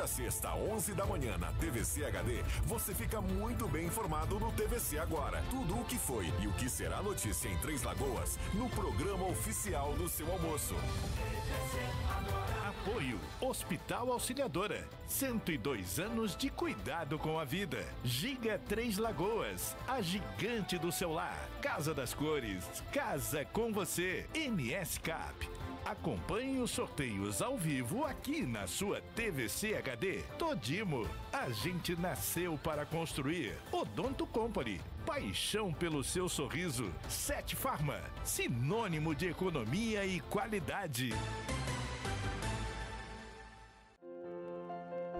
segunda a sexta, 11 da manhã, na TVC HD, você fica muito bem informado no TVC Agora. Tudo o que foi e o que será notícia em Três Lagoas, no programa oficial do seu almoço. Apoio Hospital Auxiliadora. 102 anos de cuidado com a vida. Giga Três Lagoas. A gigante do seu lar. Casa das Cores. Casa com você. MS Cap. Acompanhe os sorteios ao vivo aqui na sua TVC HD. Todimo, a gente nasceu para construir. Odonto Company, paixão pelo seu sorriso. Sete Farma, sinônimo de economia e qualidade.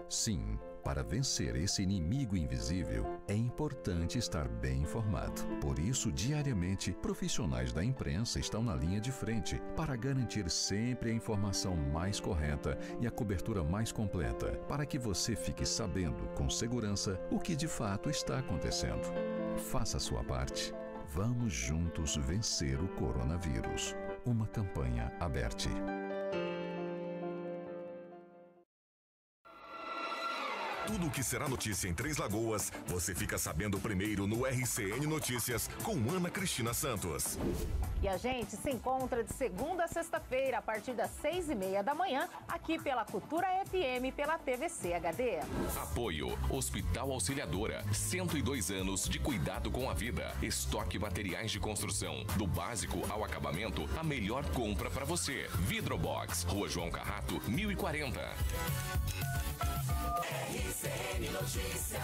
Sim, para vencer esse inimigo invisível, é importante estar bem informado. Por isso, diariamente, profissionais da imprensa estão na linha de frente para garantir sempre a informação mais correta e a cobertura mais completa, para que você fique sabendo com segurança o que de fato está acontecendo. Faça a sua parte. Vamos juntos vencer o coronavírus. Uma campanha aberta. Tudo o que será notícia em Três Lagoas, você fica sabendo primeiro no RCN Notícias com Ana Cristina Santos. E a gente se encontra de segunda a sexta-feira, a partir das seis e meia da manhã, aqui pela Cultura FM, pela TVC HD. Apoio Hospital Auxiliadora. 102 anos de cuidado com a vida. Estoque materiais de construção. Do básico ao acabamento, a melhor compra para você. Vidrobox, Rua João Carrato, 1040. Notícias.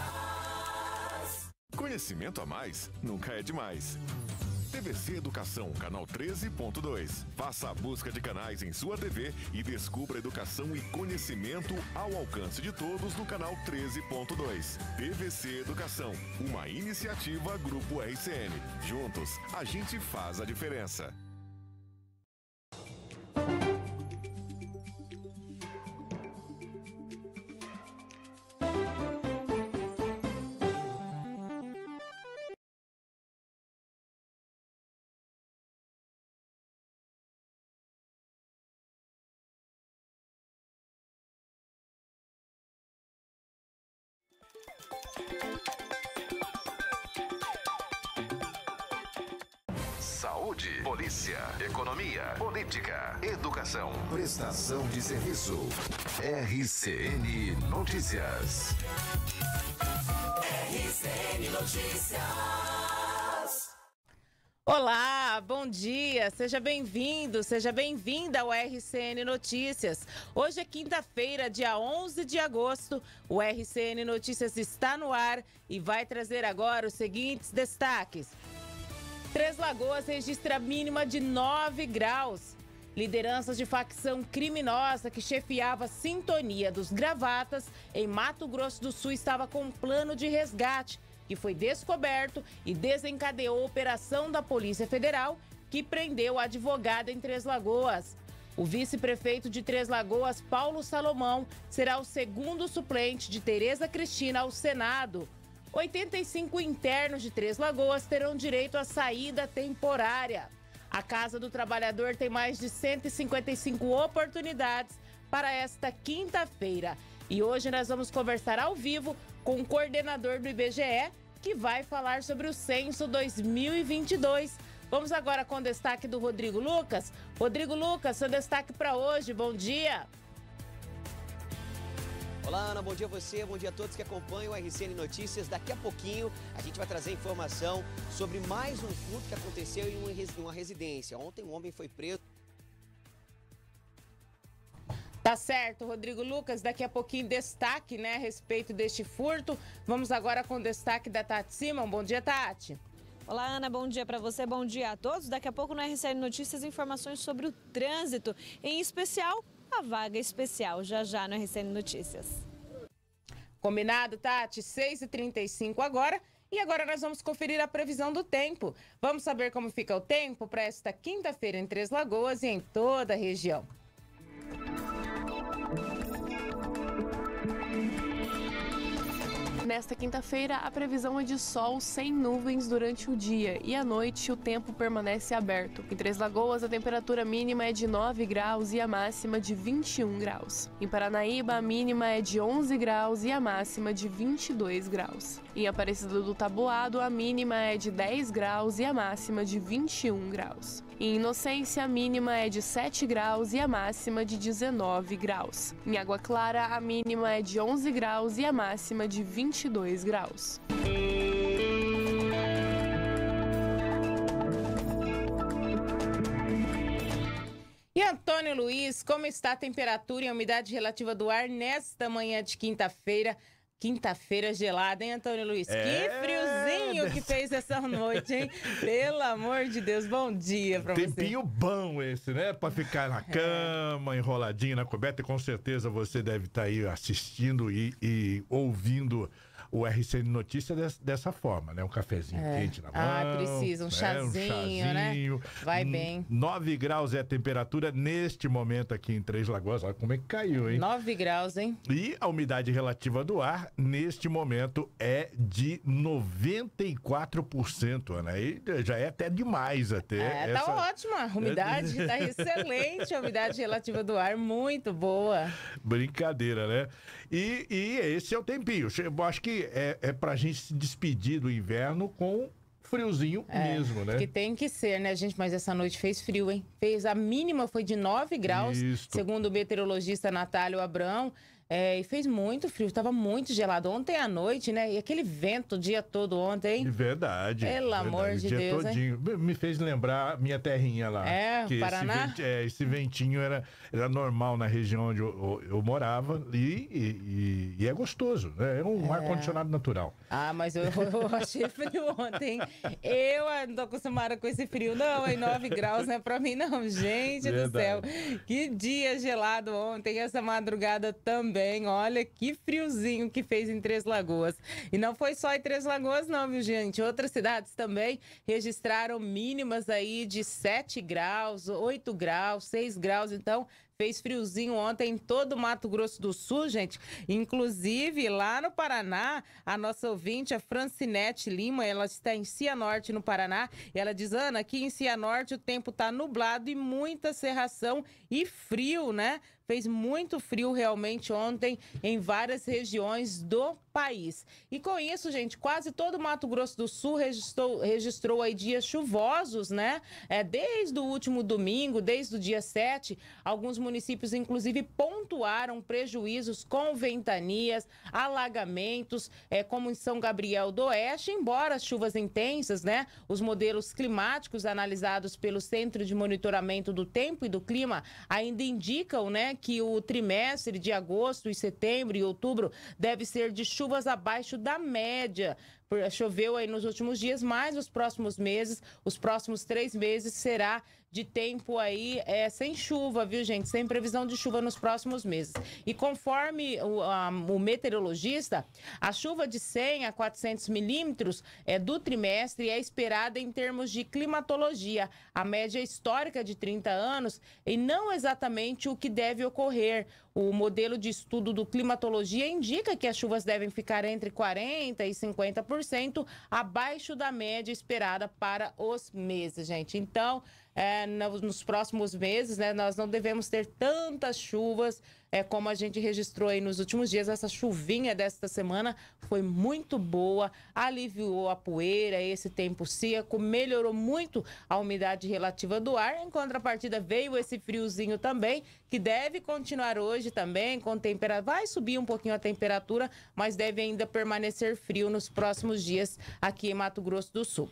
Conhecimento a mais nunca é demais. TVC Educação, canal 13.2. Faça a busca de canais em sua TV e descubra educação e conhecimento ao alcance de todos no canal 13.2. TVC Educação, uma iniciativa Grupo RCN. Juntos, a gente faz a diferença. Saúde, polícia, economia, política, educação. Prestação de serviço. RCN Notícias. RCN Notícias. Olá, bom dia, seja bem-vindo, seja bem-vinda ao RCN Notícias. Hoje é quinta-feira, dia 11 de agosto. O RCN Notícias está no ar e vai trazer agora os seguintes destaques. Três Lagoas registra mínima de 9 graus. Lideranças de facção criminosa que chefiava a sintonia dos gravatas em Mato Grosso do Sul estava com um plano de resgate que foi descoberto e desencadeou a operação da Polícia Federal que prendeu a advogada em Três Lagoas. O vice-prefeito de Três Lagoas, Paulo Salomão, será o segundo suplente de Tereza Cristina ao Senado. 85 internos de Três Lagoas terão direito à saída temporária. A Casa do Trabalhador tem mais de 155 oportunidades para esta quinta-feira. E hoje nós vamos conversar ao vivo com o coordenador do IBGE, que vai falar sobre o censo 2022. Vamos agora com o destaque do Rodrigo Lucas. Rodrigo Lucas, seu destaque para hoje. Bom dia. Olá, Ana, bom dia a você, bom dia a todos que acompanham o RCN Notícias. Daqui a pouquinho a gente vai trazer informação sobre mais um furto que aconteceu em uma residência. Ontem um homem foi preso. Tá certo, Rodrigo Lucas. Daqui a pouquinho destaque, né, a respeito deste furto. Vamos agora com o destaque da Tati Simon. Bom dia, Tati. Olá, Ana. Bom dia para você, bom dia a todos. Daqui a pouco no RCN Notícias informações sobre o trânsito, em especial a vaga especial, já já no RCN Notícias. Combinado, Tati? 6h35 agora. E agora nós vamos conferir a previsão do tempo. Vamos saber como fica o tempo para esta quinta-feira em Três Lagoas e em toda a região. Nesta quinta-feira, a previsão é de sol sem nuvens durante o dia e à noite o tempo permanece aberto. Em Três Lagoas, a temperatura mínima é de 9 graus e a máxima de 21 graus. Em Paranaíba, a mínima é de 11 graus e a máxima de 22 graus. Em Aparecida do Taboado, a mínima é de 10 graus e a máxima de 21 graus. Em Inocência, a mínima é de 7 graus e a máxima de 19 graus. Em Água Clara, a mínima é de 11 graus e a máxima de 22 graus. E Antônio Luiz, como está a temperatura e a umidade relativa do ar nesta manhã de quinta-feira? Quinta-feira gelada, hein, Antônio Luiz? É... Que friozinho que fez essa noite, hein? Pelo amor de Deus, bom dia pra Tempinho você. Tempinho bom esse, né? Pra ficar na cama, é. enroladinho na coberta. E com certeza você deve estar tá aí assistindo e, e ouvindo o RCN Notícia dessa, dessa forma, né? Um cafezinho é. quente na ah, mão. Ah, precisa, um, né? chazinho, um chazinho, né? Vai bem. 9 graus é a temperatura neste momento aqui em Três Lagoas. Olha como é que caiu, hein? 9 graus, hein? E a umidade relativa do ar, neste momento, é de 94%, Ana. E já é até demais até. É, tá essa... tá ótima. A umidade tá excelente. A umidade relativa do ar, muito boa. Brincadeira, né? E, e esse é o tempinho. Eu acho que é, é pra gente se despedir do inverno com friozinho é, mesmo, né? Que tem que ser, né, gente? Mas essa noite fez frio, hein? Fez a mínima foi de 9 graus, Isto. segundo o meteorologista Natálio Abrão. É, e fez muito frio, estava muito gelado. Ontem à noite, né? E aquele vento o dia todo ontem. De verdade. Pelo verdade, amor de Deus. Todinho. Hein? Me fez lembrar minha terrinha lá. É, que Paraná? Esse, vent, é, esse ventinho era, era normal na região onde eu, eu, eu morava e, e, e, é gostoso, né? É um é. ar-condicionado natural. Ah, mas eu, eu achei frio ontem. Eu não tô acostumada com esse frio, não. Em 9 graus não é pra mim, não. Gente verdade. do céu. Que dia gelado ontem, essa madrugada também. Olha que friozinho que fez em Três Lagoas. E não foi só em Três Lagoas, não, viu, gente? Outras cidades também registraram mínimas aí de 7 graus, 8 graus, 6 graus. Então, Fez friozinho ontem em todo o Mato Grosso do Sul, gente. Inclusive, lá no Paraná, a nossa ouvinte, a Francinete Lima, ela está em Cianorte, no Paraná. E ela diz, Ana, aqui em Cianorte o tempo tá nublado e muita serração e frio, né? Fez muito frio realmente ontem em várias regiões do país. E com isso, gente, quase todo o Mato Grosso do Sul registrou, registrou aí dias chuvosos, né? É, desde o último domingo, desde o dia 7, alguns municípios, inclusive, pontuaram prejuízos com ventanias, alagamentos, é, como em São Gabriel do Oeste, embora as chuvas intensas, né? Os modelos climáticos analisados pelo Centro de Monitoramento do Tempo e do Clima ainda indicam, né, que o trimestre de agosto e setembro e outubro deve ser de chuvas abaixo da média. Choveu aí nos últimos dias, mas nos próximos meses, os próximos três meses, será de tempo aí é, sem chuva, viu, gente? Sem previsão de chuva nos próximos meses. E conforme o, o meteorologista, a chuva de 100 a 400 milímetros é, do trimestre é esperada em termos de climatologia, a média histórica de 30 anos, e não exatamente o que deve ocorrer. O modelo de estudo do climatologia indica que as chuvas devem ficar entre 40% e 50% abaixo da média esperada para os meses, gente. Então, é, nos próximos meses, né? Nós não devemos ter tantas chuvas é, como a gente registrou aí nos últimos dias. Essa chuvinha desta semana foi muito boa, aliviou a poeira, esse tempo seco, melhorou muito a umidade relativa do ar. Em contrapartida, veio esse friozinho também, que deve continuar hoje também, com temperatura. Vai subir um pouquinho a temperatura, mas deve ainda permanecer frio nos próximos dias aqui em Mato Grosso do Sul.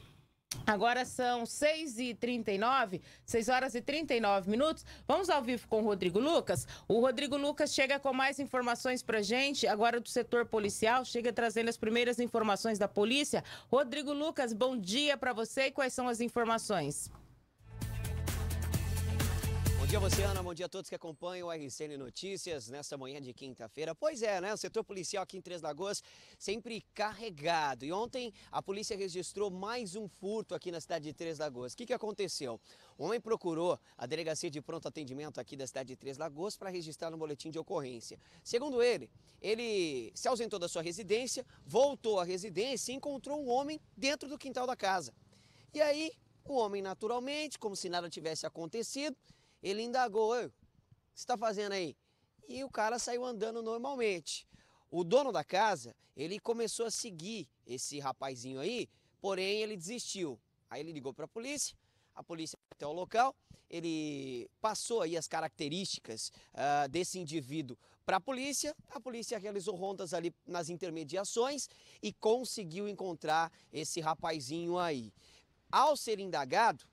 Agora são 6h39, 6 horas e 39 minutos. Vamos ao vivo com o Rodrigo Lucas. O Rodrigo Lucas chega com mais informações pra gente, agora do setor policial, chega trazendo as primeiras informações da polícia. Rodrigo Lucas, bom dia para você e quais são as informações? Bom dia, você, Ana. Bom dia a todos que acompanham o RCN Notícias nesta manhã de quinta-feira. Pois é, né? O setor policial aqui em Três Lagoas sempre carregado. E ontem a polícia registrou mais um furto aqui na cidade de Três Lagoas. O que, que aconteceu? O homem procurou a delegacia de pronto atendimento aqui da cidade de Três Lagoas para registrar no boletim de ocorrência. Segundo ele, ele se ausentou da sua residência, voltou à residência e encontrou um homem dentro do quintal da casa. E aí, o homem, naturalmente, como se nada tivesse acontecido, ele indagou: o que está fazendo aí? E o cara saiu andando normalmente. O dono da casa, ele começou a seguir esse rapazinho aí, porém ele desistiu. Aí ele ligou para a polícia, a polícia até o local, ele passou aí as características uh, desse indivíduo para a polícia, a polícia realizou rondas ali nas intermediações e conseguiu encontrar esse rapazinho aí. Ao ser indagado,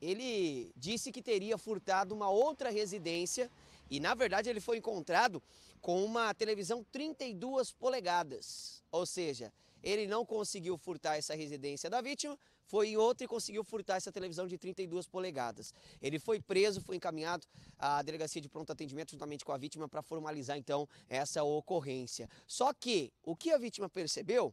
ele disse que teria furtado uma outra residência e, na verdade, ele foi encontrado com uma televisão 32 polegadas. Ou seja, ele não conseguiu furtar essa residência da vítima, foi em outra e conseguiu furtar essa televisão de 32 polegadas. Ele foi preso, foi encaminhado à delegacia de pronto atendimento juntamente com a vítima para formalizar então essa ocorrência. Só que o que a vítima percebeu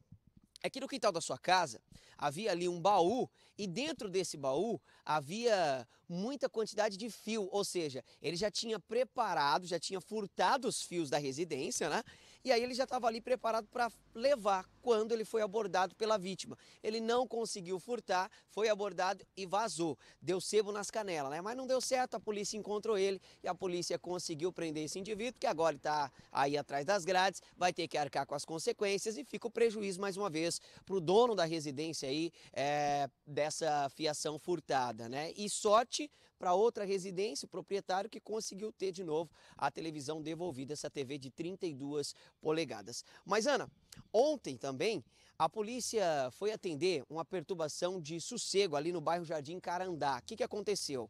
é que no quintal da sua casa havia ali um baú e dentro desse baú havia muita quantidade de fio, ou seja, ele já tinha preparado, já tinha furtado os fios da residência, né? E aí ele já estava ali preparado para levar quando ele foi abordado pela vítima. Ele não conseguiu furtar, foi abordado e vazou. Deu sebo nas canelas, né? Mas não deu certo, a polícia encontrou ele e a polícia conseguiu prender esse indivíduo, que agora está aí atrás das grades, vai ter que arcar com as consequências e fica o prejuízo mais uma vez para o dono da residência aí é, dessa fiação furtada, né? E sorte para outra residência, o proprietário que conseguiu ter de novo a televisão devolvida, essa TV de 32 polegadas. Mas Ana, ontem também a polícia foi atender uma perturbação de sossego ali no bairro Jardim Carandá. O que, que aconteceu?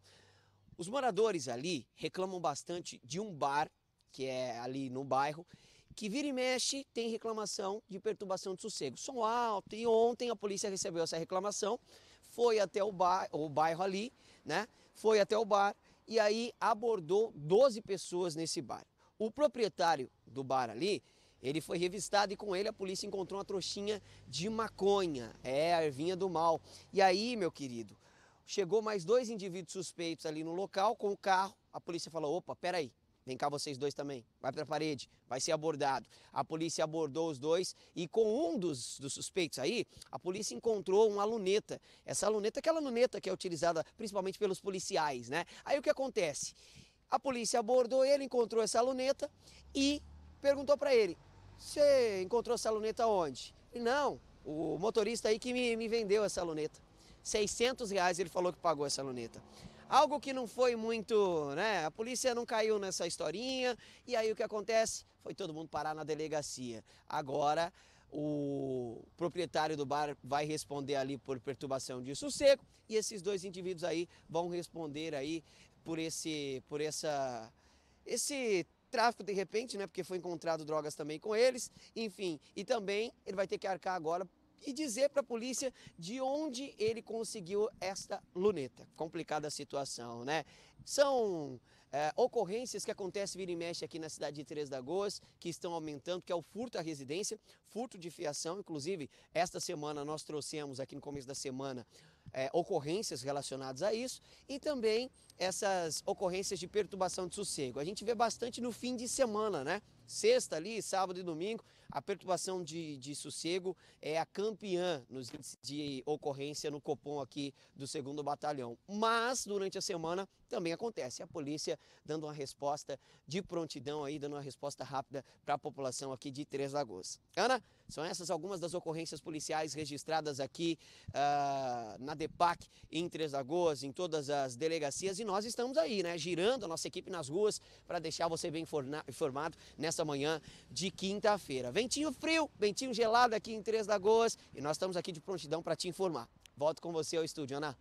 Os moradores ali reclamam bastante de um bar que é ali no bairro que vira e mexe tem reclamação de perturbação de sossego. Som alto. E ontem a polícia recebeu essa reclamação, foi até o, bar, o bairro ali, né? Foi até o bar e aí abordou 12 pessoas nesse bar. O proprietário do bar ali, ele foi revistado e com ele a polícia encontrou uma trouxinha de maconha, é a ervinha do mal. E aí, meu querido, chegou mais dois indivíduos suspeitos ali no local com o carro. A polícia falou: opa, peraí, Vem cá vocês dois também. Vai para a parede, vai ser abordado. A polícia abordou os dois e com um dos, dos suspeitos aí, a polícia encontrou uma luneta. Essa luneta, aquela luneta que é utilizada principalmente pelos policiais, né? Aí o que acontece? A polícia abordou ele, encontrou essa luneta e perguntou para ele: Você encontrou essa luneta onde? Ele, não, o motorista aí que me, me vendeu essa luneta. 600 reais ele falou que pagou essa luneta. Algo que não foi muito, né? A polícia não caiu nessa historinha e aí o que acontece? Foi todo mundo parar na delegacia. Agora o proprietário do bar vai responder ali por perturbação de sossego e esses dois indivíduos aí vão responder aí por esse por essa esse tráfico de repente, né? Porque foi encontrado drogas também com eles, enfim, e também ele vai ter que arcar agora e dizer para a polícia de onde ele conseguiu esta luneta. Complicada a situação, né? São é, ocorrências que acontecem vira e mexe aqui na cidade de Três Lagoas, que estão aumentando, que é o furto à residência, furto de fiação. Inclusive, esta semana nós trouxemos aqui no começo da semana é, ocorrências relacionadas a isso e também essas ocorrências de perturbação de sossego. A gente vê bastante no fim de semana, né? Sexta ali, sábado e domingo, a perturbação de, de sossego é a campeã nos índices de ocorrência no Copom aqui do segundo batalhão. Mas durante a semana também acontece a polícia dando uma resposta de prontidão aí, dando uma resposta rápida para a população aqui de Três Lagoas. Ana, são essas algumas das ocorrências policiais registradas aqui uh, na DEPAC, em Três Lagoas, em todas as delegacias e nós estamos aí, né, girando a nossa equipe nas ruas para deixar você bem informado nessa manhã de quinta-feira. Ventinho frio, ventinho gelado aqui em Três Lagoas e nós estamos aqui de prontidão para te informar. Volto com você ao estúdio, Ana.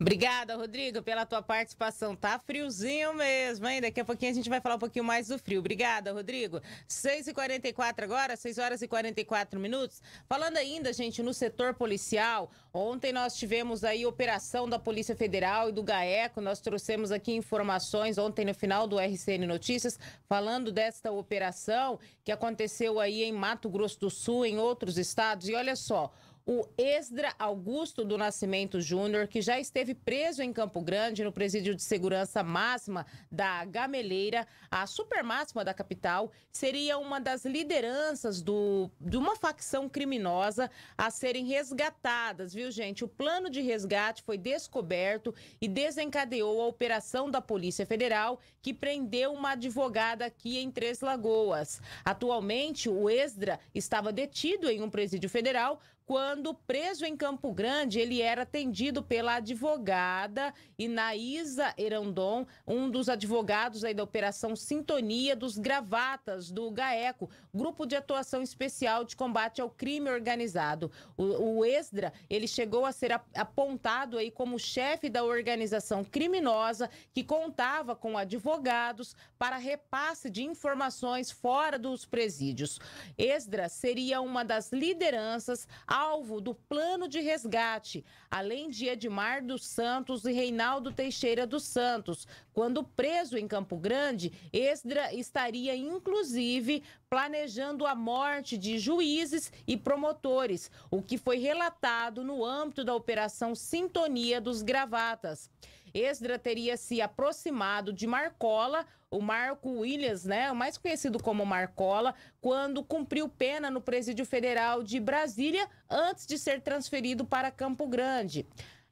Obrigada, Rodrigo, pela tua participação. Tá friozinho mesmo, hein? Daqui a pouquinho a gente vai falar um pouquinho mais do frio. Obrigada, Rodrigo. 6h44 agora, 6 horas e 44 minutos. Falando ainda, gente, no setor policial, ontem nós tivemos aí operação da Polícia Federal e do GAECO. Nós trouxemos aqui informações ontem no final do RCN Notícias, falando desta operação que aconteceu aí em Mato Grosso do Sul, em outros estados. E olha só, o Esdra Augusto do Nascimento Júnior, que já esteve preso em Campo Grande, no presídio de segurança máxima da Gameleira, a super máxima da capital, seria uma das lideranças do, de uma facção criminosa a serem resgatadas, viu, gente? O plano de resgate foi descoberto e desencadeou a operação da Polícia Federal, que prendeu uma advogada aqui em Três Lagoas. Atualmente, o Esdra estava detido em um presídio federal quando preso em Campo Grande, ele era atendido pela advogada Inaísa Erandon, um dos advogados da Operação Sintonia dos Gravatas do GAECO, Grupo de Atuação Especial de Combate ao Crime Organizado. O, o Esdra, ele chegou a ser apontado aí como chefe da organização criminosa que contava com advogados para repasse de informações fora dos presídios. Esdra seria uma das lideranças alvo do plano de resgate, além de Edmar dos Santos e Reinaldo Teixeira dos Santos. Quando preso em Campo Grande, Esdra estaria inclusive planejando a morte de juízes e promotores, o que foi relatado no âmbito da Operação Sintonia dos Gravatas. Esdra teria se aproximado de Marcola, o Marco Williams, né, o mais conhecido como Marcola, quando cumpriu pena no Presídio Federal de Brasília antes de ser transferido para Campo Grande.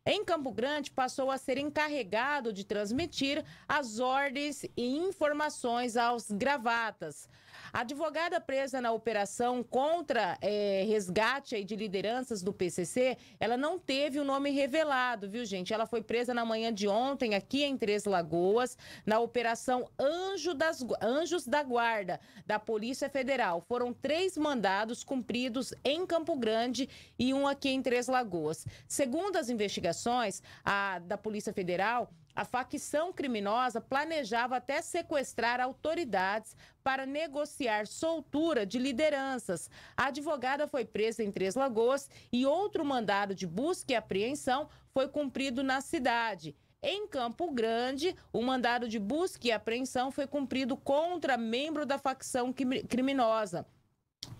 Em Campo Grande, passou a ser encarregado de transmitir as ordens e informações aos gravatas. A advogada presa na operação contra é, resgate de lideranças do PCC, ela não teve o nome revelado, viu, gente? Ela foi presa na manhã de ontem aqui em Três Lagoas, na operação Anjo das, Anjos da Guarda da Polícia Federal. Foram três mandados cumpridos em Campo Grande e um aqui em Três Lagoas. Segundo as investigações a, da Polícia Federal, a facção criminosa planejava até sequestrar autoridades para negociar soltura de lideranças. A advogada foi presa em Três Lagoas e outro mandado de busca e apreensão foi cumprido na cidade. Em Campo Grande, o mandado de busca e apreensão foi cumprido contra membro da facção criminosa.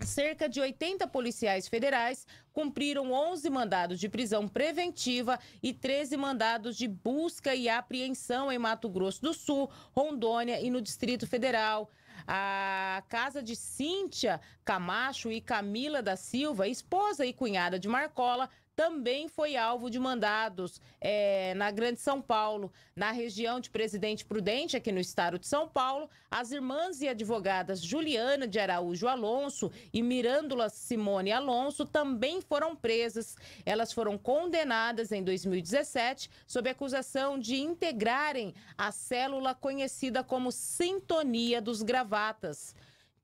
Cerca de 80 policiais federais cumpriram 11 mandados de prisão preventiva e 13 mandados de busca e apreensão em Mato Grosso do Sul, Rondônia e no Distrito Federal. A casa de Cíntia Camacho e Camila da Silva, esposa e cunhada de Marcola, também foi alvo de mandados é, na Grande São Paulo. Na região de Presidente Prudente, aqui no estado de São Paulo, as irmãs e advogadas Juliana de Araújo Alonso e Mirândola Simone Alonso também foram presas. Elas foram condenadas em 2017 sob acusação de integrarem a célula conhecida como Sintonia dos Gravatas.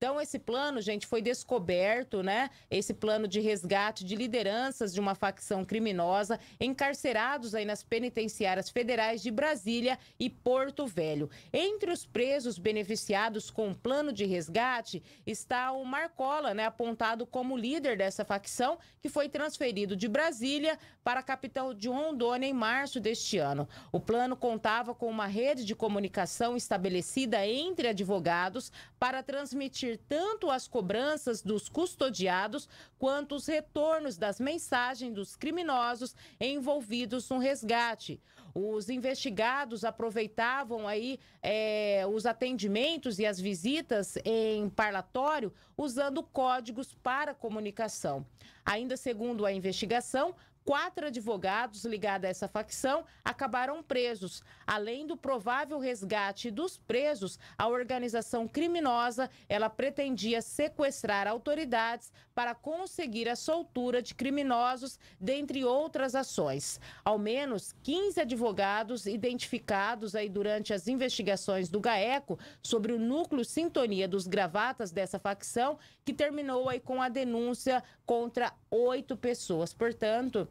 Então, esse plano, gente, foi descoberto, né? Esse plano de resgate de lideranças de uma facção criminosa encarcerados aí nas penitenciárias federais de Brasília e Porto Velho. Entre os presos beneficiados com o plano de resgate está o Marcola, né? Apontado como líder dessa facção, que foi transferido de Brasília para a capital de Rondônia em março deste ano. O plano contava com uma rede de comunicação estabelecida entre advogados para transmitir tanto as cobranças dos custodiados quanto os retornos das mensagens dos criminosos envolvidos no resgate. Os investigados aproveitavam aí é, os atendimentos e as visitas em parlatório usando códigos para comunicação. Ainda segundo a investigação, Quatro advogados ligados a essa facção acabaram presos. Além do provável resgate dos presos, a organização criminosa ela pretendia sequestrar autoridades para conseguir a soltura de criminosos, dentre outras ações. Ao menos 15 advogados identificados aí durante as investigações do GAECO sobre o núcleo Sintonia dos gravatas dessa facção, que terminou aí com a denúncia contra oito pessoas. Portanto,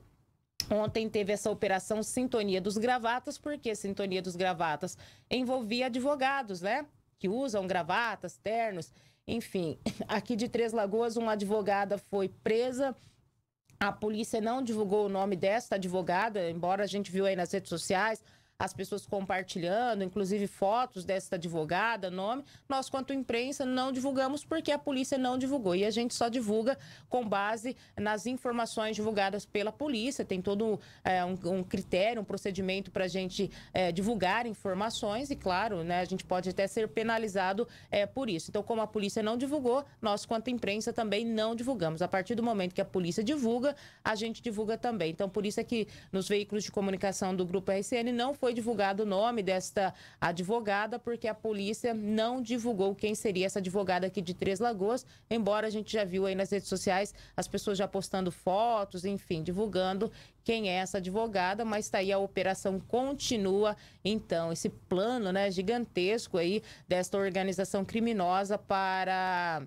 Ontem teve essa operação Sintonia dos Gravatas, porque Sintonia dos Gravatas envolvia advogados, né? Que usam gravatas, ternos, enfim. Aqui de Três Lagoas, uma advogada foi presa. A polícia não divulgou o nome desta advogada, embora a gente viu aí nas redes sociais as pessoas compartilhando, inclusive fotos dessa advogada, nome. Nós, quanto imprensa, não divulgamos porque a polícia não divulgou. E a gente só divulga com base nas informações divulgadas pela polícia. Tem todo é, um, um, critério, um procedimento para a gente é, divulgar informações e, claro, né, a gente pode até ser penalizado é, por isso. Então, como a polícia não divulgou, nós, quanto imprensa, também não divulgamos. A partir do momento que a polícia divulga, a gente divulga também. Então, por isso é que nos veículos de comunicação do Grupo RCN não foi divulgado o nome desta advogada, porque a polícia não divulgou quem seria essa advogada aqui de Três Lagoas, embora a gente já viu aí nas redes sociais as pessoas já postando fotos, enfim, divulgando quem é essa advogada, mas está aí a operação continua, então, esse plano né, gigantesco aí desta organização criminosa para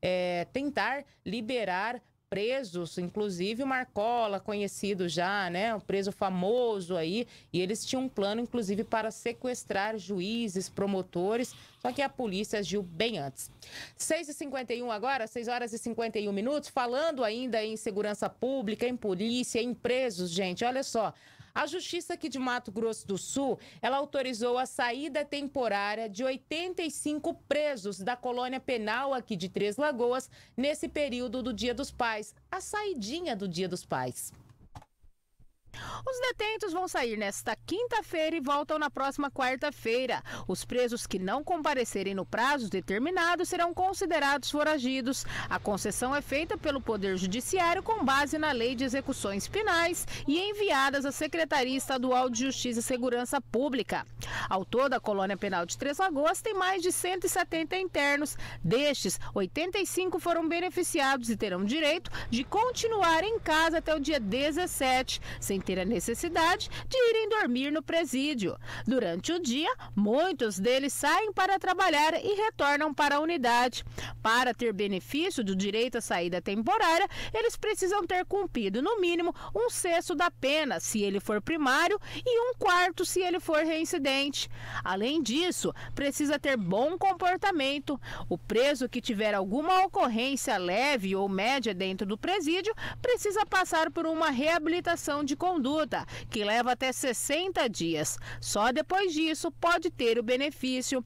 é, tentar liberar presos, inclusive o Marcola, conhecido já, né? Um preso famoso aí. E eles tinham um plano, inclusive, para sequestrar juízes, promotores. Só que a polícia agiu bem antes. 6h51 agora, 6 horas e 51 minutos. Falando ainda em segurança pública, em polícia, em presos, gente. Olha só. A Justiça aqui de Mato Grosso do Sul, ela autorizou a saída temporária de 85 presos da colônia penal aqui de Três Lagoas nesse período do Dia dos Pais, a saidinha do Dia dos Pais. Os detentos vão sair nesta quinta-feira e voltam na próxima quarta-feira. Os presos que não comparecerem no prazo determinado serão considerados foragidos. A concessão é feita pelo Poder Judiciário com base na Lei de Execuções Penais e enviadas à Secretaria Estadual de Justiça e Segurança Pública. Ao todo, a colônia penal de Três Lagoas tem mais de 170 internos. Destes, 85 foram beneficiados e terão direito de continuar em casa até o dia 17, sem ter a necessidade de irem dormir no presídio. Durante o dia, muitos deles saem para trabalhar e retornam para a unidade. Para ter benefício do direito à saída temporária, eles precisam ter cumprido, no mínimo, um sexto da pena, se ele for primário, e um quarto, se ele for reincidente. Além disso, precisa ter bom comportamento. O preso que tiver alguma ocorrência leve ou média dentro do presídio precisa passar por uma reabilitação de conduta, que leva até 60 dias. Só depois disso pode ter o benefício.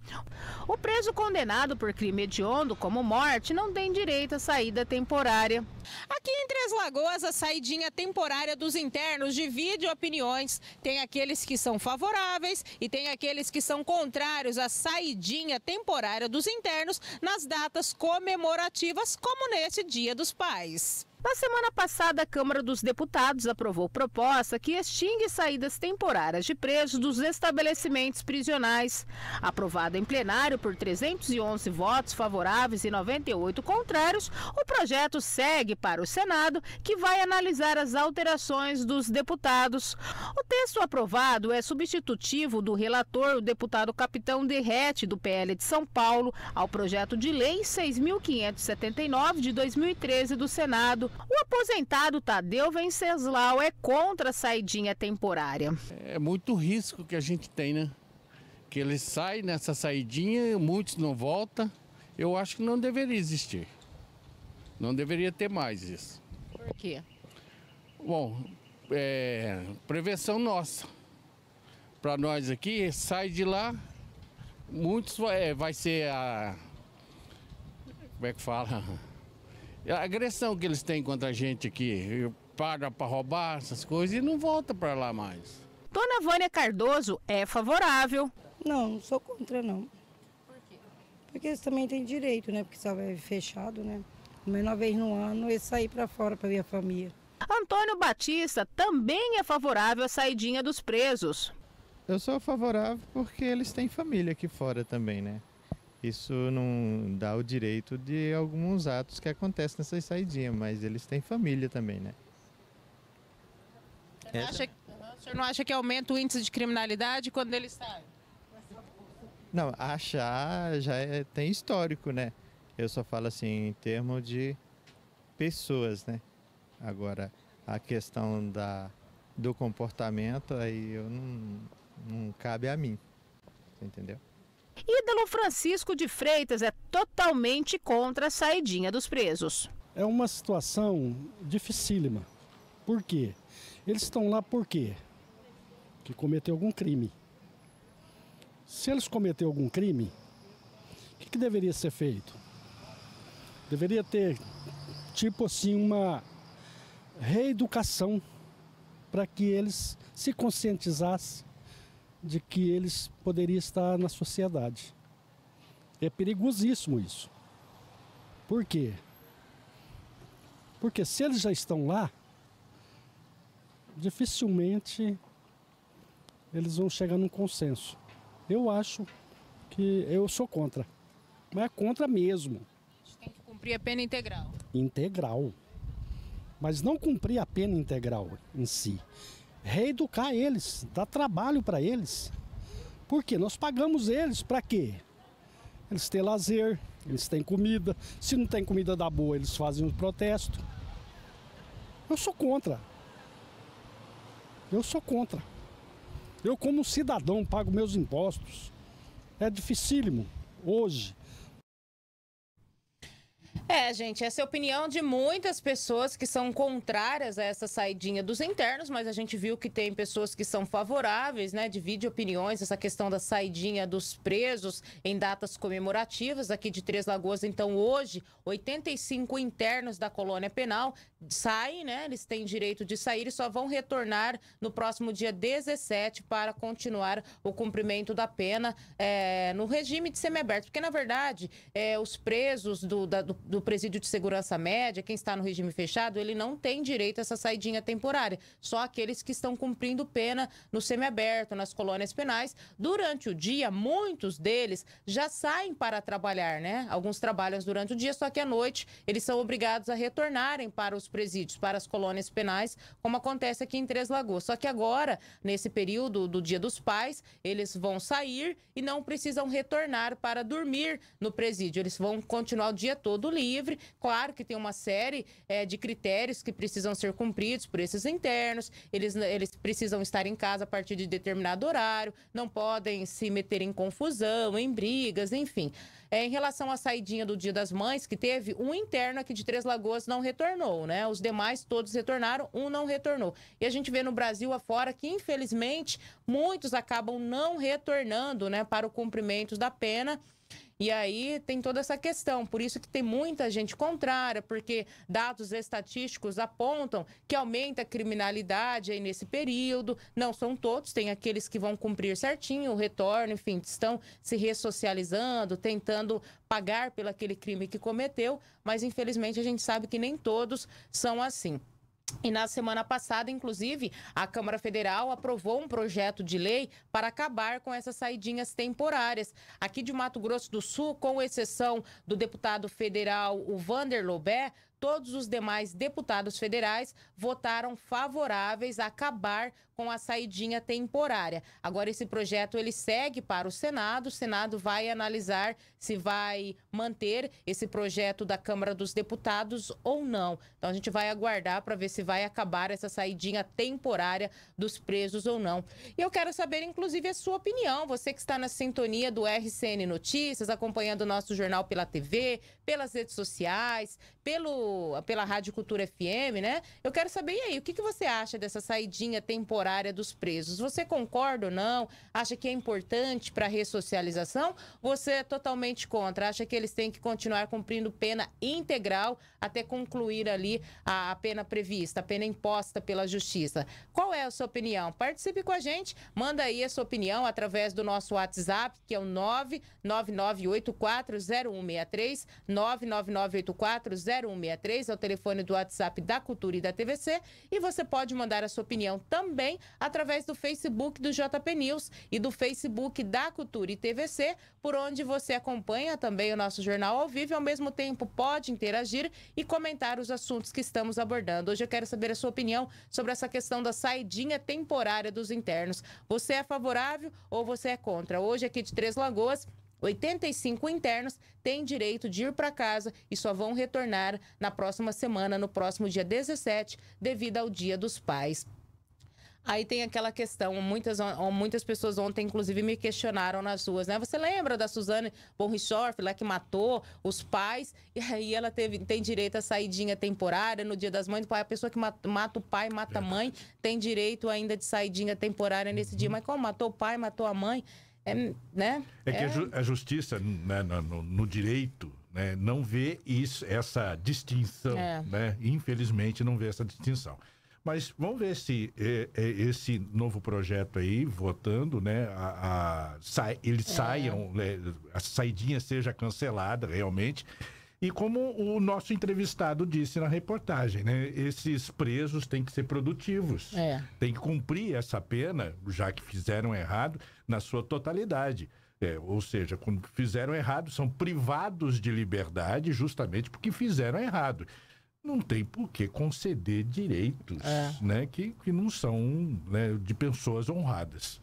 O preso condenado por crime hediondo, como morte, não tem direito à saída temporária. Aqui em Três Lagoas, a saidinha temporária dos internos divide opiniões. Tem aqueles que são favoráveis e tem aqueles que são contrários à saidinha temporária dos internos nas datas comemorativas, como nesse Dia dos Pais. Na semana passada, a Câmara dos Deputados aprovou proposta que extingue saídas temporárias de presos dos estabelecimentos prisionais. Aprovado em plenário por 311 votos favoráveis e 98 contrários, o projeto segue para o Senado, que vai analisar as alterações dos deputados. O texto aprovado é substitutivo do relator, o deputado Capitão Derrete, do PL de São Paulo, ao projeto de lei 6.579 de 2013 do Senado. O aposentado Tadeu Venceslau é contra a saidinha temporária. É muito risco que a gente tem, né? Que ele sai nessa saidinha, muitos não voltam. Eu acho que não deveria existir. Não deveria ter mais isso. Por quê? Bom, é, prevenção nossa. Para nós aqui, sai de lá, muitos é, vai ser a. Como é que fala? A agressão que eles têm contra a gente aqui. Para para roubar essas coisas e não volta para lá mais. Dona Vânia Cardoso é favorável. Não, não sou contra não. Por quê? Porque eles também têm direito, né? Porque sabe, é fechado, né? Uma vez no ano eles sair para fora para ver a família. Antônio Batista também é favorável à saidinha dos presos. Eu sou favorável porque eles têm família aqui fora também, né? Isso não dá o direito de alguns atos que acontecem nessa saidinha, mas eles têm família também, né? Você não, acha, o senhor não acha que aumenta o índice de criminalidade quando eles saem? Não, achar já é, tem histórico, né? Eu só falo assim em termos de pessoas, né? Agora, a questão da do comportamento, aí eu não, não cabe a mim. Entendeu? Ídalo Francisco de Freitas é totalmente contra a saidinha dos presos. É uma situação dificílima. Por quê? Eles estão lá por quê? Que cometeu algum crime. Se eles cometeram algum crime, o que, que deveria ser feito? Deveria ter, tipo assim, uma reeducação para que eles se conscientizassem de que eles poderiam estar na sociedade. É perigosíssimo isso. Por quê? Porque se eles já estão lá, dificilmente eles vão chegar num consenso. Eu acho que eu sou contra. Mas é contra mesmo. Tem que cumprir a pena integral. Integral. Mas não cumprir a pena integral em si. Reeducar eles, dar trabalho para eles. Porque nós pagamos eles para quê? Eles têm lazer, eles têm comida. Se não tem comida da boa, eles fazem um protesto. Eu sou contra. Eu sou contra. Eu, como cidadão, pago meus impostos. É dificílimo hoje é, gente, essa é a opinião de muitas pessoas que são contrárias a essa saidinha dos internos, mas a gente viu que tem pessoas que são favoráveis, né? Divide opiniões, essa questão da saidinha dos presos em datas comemorativas aqui de Três Lagoas. Então, hoje, 85 internos da colônia penal saem, né? Eles têm direito de sair e só vão retornar no próximo dia 17 para continuar o cumprimento da pena é, no regime de semiaberto. Porque, na verdade, é, os presos do, da, do do presídio de segurança média, quem está no regime fechado, ele não tem direito a essa saidinha temporária. Só aqueles que estão cumprindo pena no semiaberto, nas colônias penais. Durante o dia, muitos deles já saem para trabalhar, né? Alguns trabalham durante o dia, só que à noite eles são obrigados a retornarem para os presídios, para as colônias penais, como acontece aqui em Três Lagoas. Só que agora, nesse período do Dia dos Pais, eles vão sair e não precisam retornar para dormir no presídio. Eles vão continuar o dia todo livre livre. Claro que tem uma série é, de critérios que precisam ser cumpridos por esses internos. Eles, eles precisam estar em casa a partir de determinado horário, não podem se meter em confusão, em brigas, enfim. É, em relação à saidinha do Dia das Mães, que teve um interno aqui de Três Lagoas não retornou, né? Os demais todos retornaram, um não retornou. E a gente vê no Brasil afora que, infelizmente, muitos acabam não retornando, né, para o cumprimento da pena. E aí tem toda essa questão, por isso que tem muita gente contrária, porque dados estatísticos apontam que aumenta a criminalidade aí nesse período. Não são todos, tem aqueles que vão cumprir certinho o retorno, enfim, estão se ressocializando, tentando pagar pelo aquele crime que cometeu, mas infelizmente a gente sabe que nem todos são assim. E na semana passada, inclusive, a Câmara Federal aprovou um projeto de lei para acabar com essas saidinhas temporárias. Aqui de Mato Grosso do Sul, com exceção do deputado federal o Vander Lobé, todos os demais deputados federais votaram favoráveis a acabar com a saidinha temporária. Agora esse projeto ele segue para o Senado, o Senado vai analisar se vai manter esse projeto da Câmara dos Deputados ou não. Então a gente vai aguardar para ver se vai acabar essa saidinha temporária dos presos ou não. E eu quero saber inclusive a sua opinião, você que está na sintonia do RCN Notícias, acompanhando o nosso jornal pela TV, pelas redes sociais, pelo pela Rádio Cultura FM, né? Eu quero saber aí, o que, que você acha dessa saidinha temporária temporária dos presos. Você concorda ou não? Acha que é importante para a ressocialização? Você é totalmente contra? Acha que eles têm que continuar cumprindo pena integral até concluir ali a, a pena prevista, a pena imposta pela justiça? Qual é a sua opinião? Participe com a gente, manda aí a sua opinião através do nosso WhatsApp, que é o 999840163, 999840163, é o telefone do WhatsApp da Cultura e da TVC, e você pode mandar a sua opinião também através do Facebook do JP News e do Facebook da Cultura e TVC, por onde você acompanha também o nosso jornal ao vivo e ao mesmo tempo pode interagir e comentar os assuntos que estamos abordando. Hoje eu quero saber a sua opinião sobre essa questão da saidinha temporária dos internos. Você é favorável ou você é contra? Hoje aqui de Três Lagoas, 85 internos têm direito de ir para casa e só vão retornar na próxima semana, no próximo dia 17, devido ao Dia dos Pais. Aí tem aquela questão, muitas, muitas pessoas ontem, inclusive, me questionaram nas ruas, né? Você lembra da Suzane von Richthofen, lá que matou os pais, e aí ela teve, tem direito a saidinha temporária no dia das mães, a pessoa que mata, mata o pai, mata a mãe, tem direito ainda de saidinha temporária nesse dia, mas como matou o pai, matou a mãe, é, né? É que a, ju a justiça né, no, no, direito né, não vê isso, essa distinção, é. né? Infelizmente não vê essa distinção. Mas vamos ver se é, é, esse novo projeto aí, votando, né, a, a eles é. saiam, né, a saidinha seja cancelada realmente. E como o nosso entrevistado disse na reportagem, né, esses presos têm que ser produtivos, é. têm que cumprir essa pena, já que fizeram errado, na sua totalidade. É, ou seja, quando fizeram errado, são privados de liberdade justamente porque fizeram errado não tem por que conceder direitos é. né, que, que não são né, de pessoas honradas.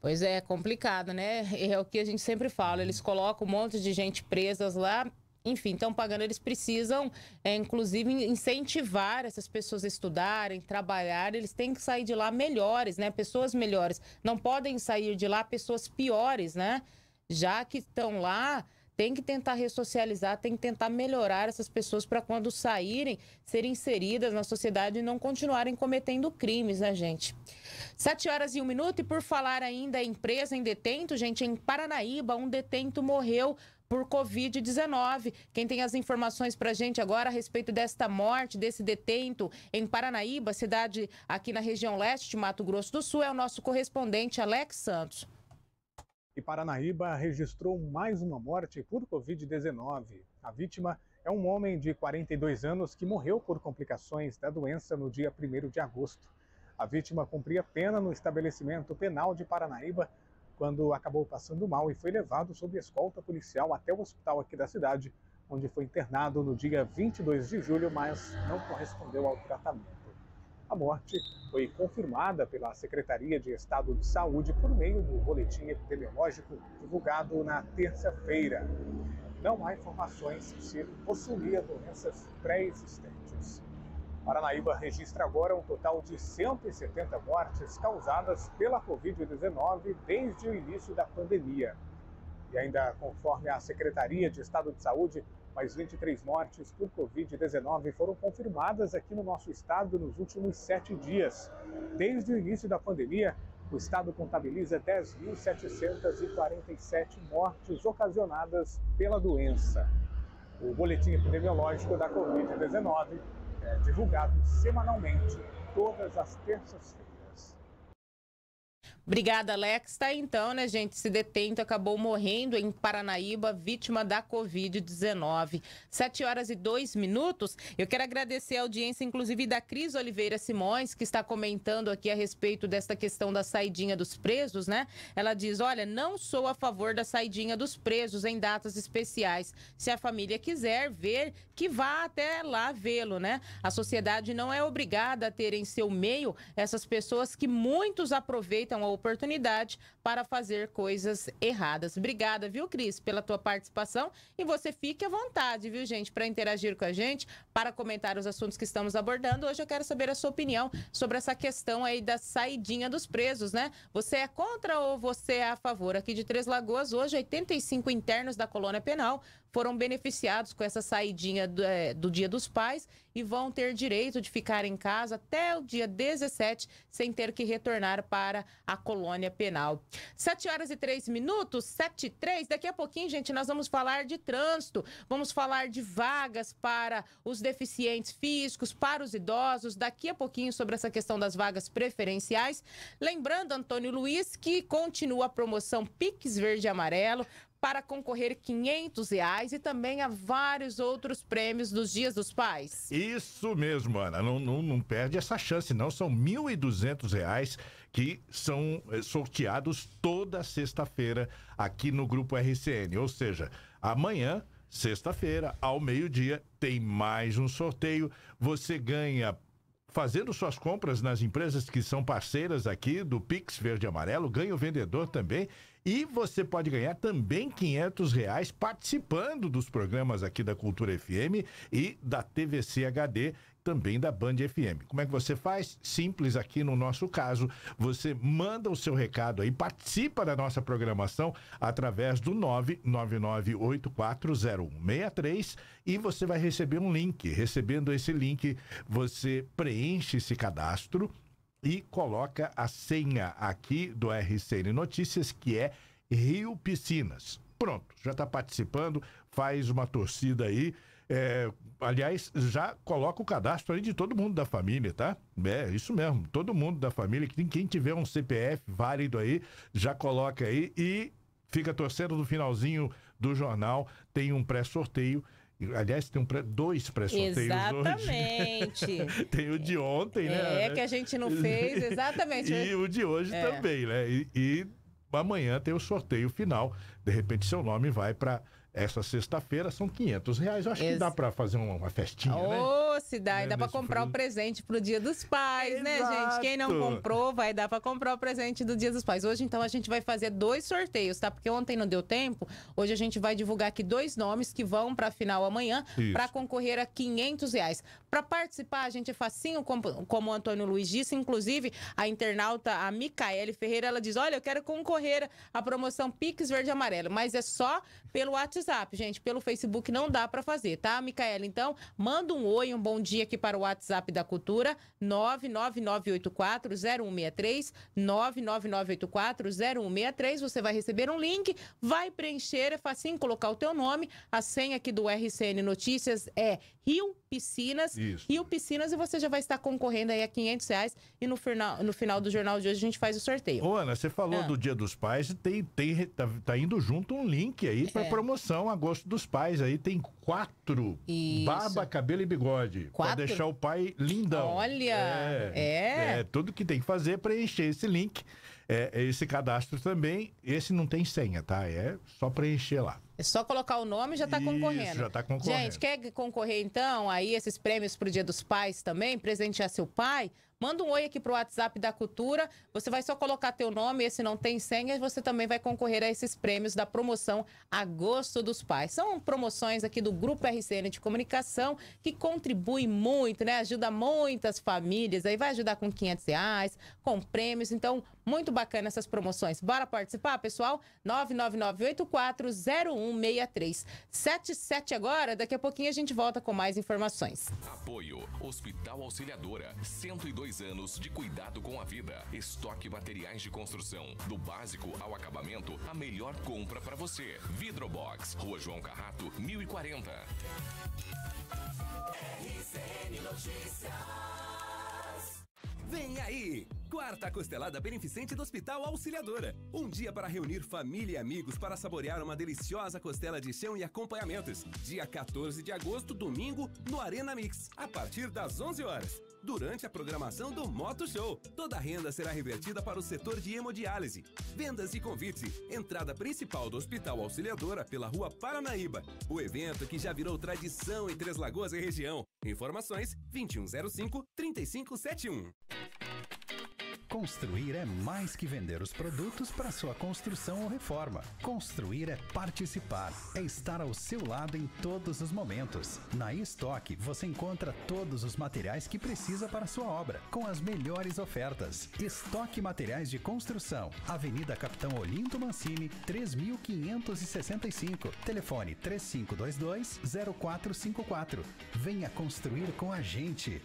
Pois é, complicado, né? É o que a gente sempre fala. Eles colocam um monte de gente presas lá. Enfim, estão pagando, eles precisam, é, inclusive, incentivar essas pessoas a estudarem, trabalhar. Eles têm que sair de lá melhores, né? Pessoas melhores. Não podem sair de lá pessoas piores, né? Já que estão lá, tem que tentar ressocializar, tem que tentar melhorar essas pessoas para quando saírem, serem inseridas na sociedade e não continuarem cometendo crimes, né, gente? Sete horas e um minuto, e por falar ainda em presa em detento, gente, em Paranaíba, um detento morreu por Covid-19. Quem tem as informações para a gente agora a respeito desta morte, desse detento em Paranaíba, cidade aqui na região leste de Mato Grosso do Sul, é o nosso correspondente Alex Santos. E Paranaíba registrou mais uma morte por Covid-19. A vítima é um homem de 42 anos que morreu por complicações da doença no dia 1 de agosto. A vítima cumpria pena no estabelecimento penal de Paranaíba quando acabou passando mal e foi levado sob escolta policial até o hospital aqui da cidade, onde foi internado no dia 22 de julho, mas não correspondeu ao tratamento. A morte foi confirmada pela Secretaria de Estado de Saúde por meio do boletim epidemiológico divulgado na terça-feira. Não há informações se ele possuía doenças pré-existentes. Paranaíba registra agora um total de 170 mortes causadas pela Covid-19 desde o início da pandemia. E ainda conforme a Secretaria de Estado de Saúde, mais 23 mortes por Covid-19 foram confirmadas aqui no nosso estado nos últimos sete dias. Desde o início da pandemia, o estado contabiliza 10.747 mortes ocasionadas pela doença. O boletim epidemiológico da Covid-19 é divulgado semanalmente todas as terças-feiras. Obrigada, Alex. Tá então, né, gente? Esse detento acabou morrendo em Paranaíba, vítima da Covid-19. Sete horas e dois minutos. Eu quero agradecer a audiência, inclusive, da Cris Oliveira Simões, que está comentando aqui a respeito desta questão da saidinha dos presos, né? Ela diz: olha, não sou a favor da saidinha dos presos em datas especiais. Se a família quiser ver, que vá até lá vê-lo, né? A sociedade não é obrigada a ter em seu meio essas pessoas que muitos aproveitam a oportunidade para fazer coisas erradas. Obrigada, viu, Cris, pela tua participação e você fique à vontade, viu, gente, para interagir com a gente, para comentar os assuntos que estamos abordando. Hoje eu quero saber a sua opinião sobre essa questão aí da saidinha dos presos, né? Você é contra ou você é a favor? Aqui de Três Lagoas, hoje 85 internos da colônia penal foram beneficiados com essa saidinha do, é, do, Dia dos Pais e vão ter direito de ficar em casa até o dia 17 sem ter que retornar para a colônia penal. 7 horas e 3 minutos, 7 e 3. Daqui a pouquinho, gente, nós vamos falar de trânsito, vamos falar de vagas para os deficientes físicos, para os idosos. Daqui a pouquinho sobre essa questão das vagas preferenciais. Lembrando, Antônio Luiz, que continua a promoção Pix Verde e Amarelo para concorrer 500 reais e também a vários outros prêmios dos Dias dos Pais. Isso mesmo, Ana. Não, não, não perde essa chance, não. São 1.200 reais que são eh, sorteados toda sexta-feira aqui no Grupo RCN. Ou seja, amanhã, sexta-feira, ao meio-dia, tem mais um sorteio. Você ganha fazendo suas compras nas empresas que são parceiras aqui do Pix Verde Amarelo, ganha o vendedor também E você pode ganhar também 500 reais participando dos programas aqui da Cultura FM e da TVC HD também da Band FM. Como é que você faz? Simples aqui no nosso caso, você manda o seu recado aí, participa da nossa programação através do 999840163 e você vai receber um link. Recebendo esse link, você preenche esse cadastro e coloca a senha aqui do RCN Notícias, que é Rio Piscinas. Pronto, já está participando, faz uma torcida aí. É, aliás, já coloca o cadastro aí de todo mundo da família, tá? É, isso mesmo, todo mundo da família. Quem, tiver um CPF válido aí, já coloca aí e fica torcendo no finalzinho do jornal. Tem um pré-sorteio. Aliás, tem um pré, dois pré-sorteios Exatamente. hoje. tem o de ontem, né? É, que a gente não fez, exatamente. e o de hoje É. também, né? E, e amanhã tem o sorteio final. De repente, seu nome vai para essa sexta-feira. São 500 reais. Eu acho que dá para fazer uma, uma festinha, né? Ô, cidade, Né, dá pra nesse comprar o frio. presente pro Dia dos Pais, né, gente? Quem não Exato. comprou, vai dar pra comprar o presente do Dia dos Pais. Hoje, então, a gente vai fazer dois sorteios, tá? Porque ontem não deu tempo. Hoje a gente vai divulgar aqui dois nomes que vão pra final amanhã pra concorrer a 500 reais. Pra participar, a gente é facinho, como, como o Antônio Luiz disse. Inclusive, a internauta, a Micaele Ferreira, ela diz: Olha, eu quero concorrer à promoção Pix Verde e Amarelo, mas é só pelo WhatsApp, gente. Pelo Facebook não dá pra fazer, tá, Micaela? Então, manda um oi, um bom dia aqui para o WhatsApp da Cultura, 999840163, 999840163. Você vai receber um link, vai preencher, é facinho colocar o teu nome. A senha aqui do RCN Notícias é Rio Piscinas. Isso. Rio Piscinas e você já vai estar concorrendo aí a 500 reais. E no final, no final do jornal de hoje a gente faz o sorteio. Ô, Ana, você falou Ah. do Dia dos Pais, tem, tem, tá, tá indo junto um link aí para É. promoção Agosto dos Pais. Aí tem quatro: Isso. barba, cabelo e bigode. Pra Quatro? deixar o pai lindão. Olha, é. É, tudo que tem que fazer é preencher esse link. É, esse cadastro também. Esse não tem senha, tá? É só preencher lá. É só colocar o nome e já tá Isso, concorrendo. já tá concorrendo. Gente, quer concorrer então aí esses prêmios pro Dia dos Pais também, presentear seu pai? Manda um oi aqui pro WhatsApp da Cultura. Você vai só colocar teu nome, esse não tem senha, e você também vai concorrer a esses prêmios da promoção Agosto dos Pais. São promoções aqui do Grupo RCN de Comunicação que contribui muito, né? Ajuda muitas famílias. Aí vai ajudar com 500 reais, com prêmios. Então, muito bacana essas promoções. Bora participar, pessoal? 999840163. 77 agora, daqui a pouquinho a gente volta com mais informações. Apoio Hospital Auxiliadora. 102 anos de cuidado com a vida. Estoque materiais de construção. Do básico ao acabamento, a melhor compra para você. Vidrobox. Rua João Carrato, 1040. RCN Notícias. Vem aí! Quarta Costelada Beneficente do Hospital Auxiliadora. Um dia para reunir família e amigos para saborear uma deliciosa costela de chão e acompanhamentos. Dia 14 de agosto, domingo, no Arena Mix, a partir das 11 horas. Durante a programação do Moto Show, toda a renda será revertida para o setor de hemodiálise. Vendas e convites. Entrada principal do Hospital Auxiliadora pela Rua Paranaíba. O evento que já virou tradição em Três Lagoas e região. Informações 2105 3571. Construir é mais que vender os produtos para sua construção ou reforma. Construir é participar, é estar ao seu lado em todos os momentos. Na Estoque você encontra todos os materiais que precisa para sua obra, com as melhores ofertas. Estoque Materiais de Construção, Avenida Capitão Olinto Mancini, 3565. Telefone 3522 0454. Venha construir com a gente.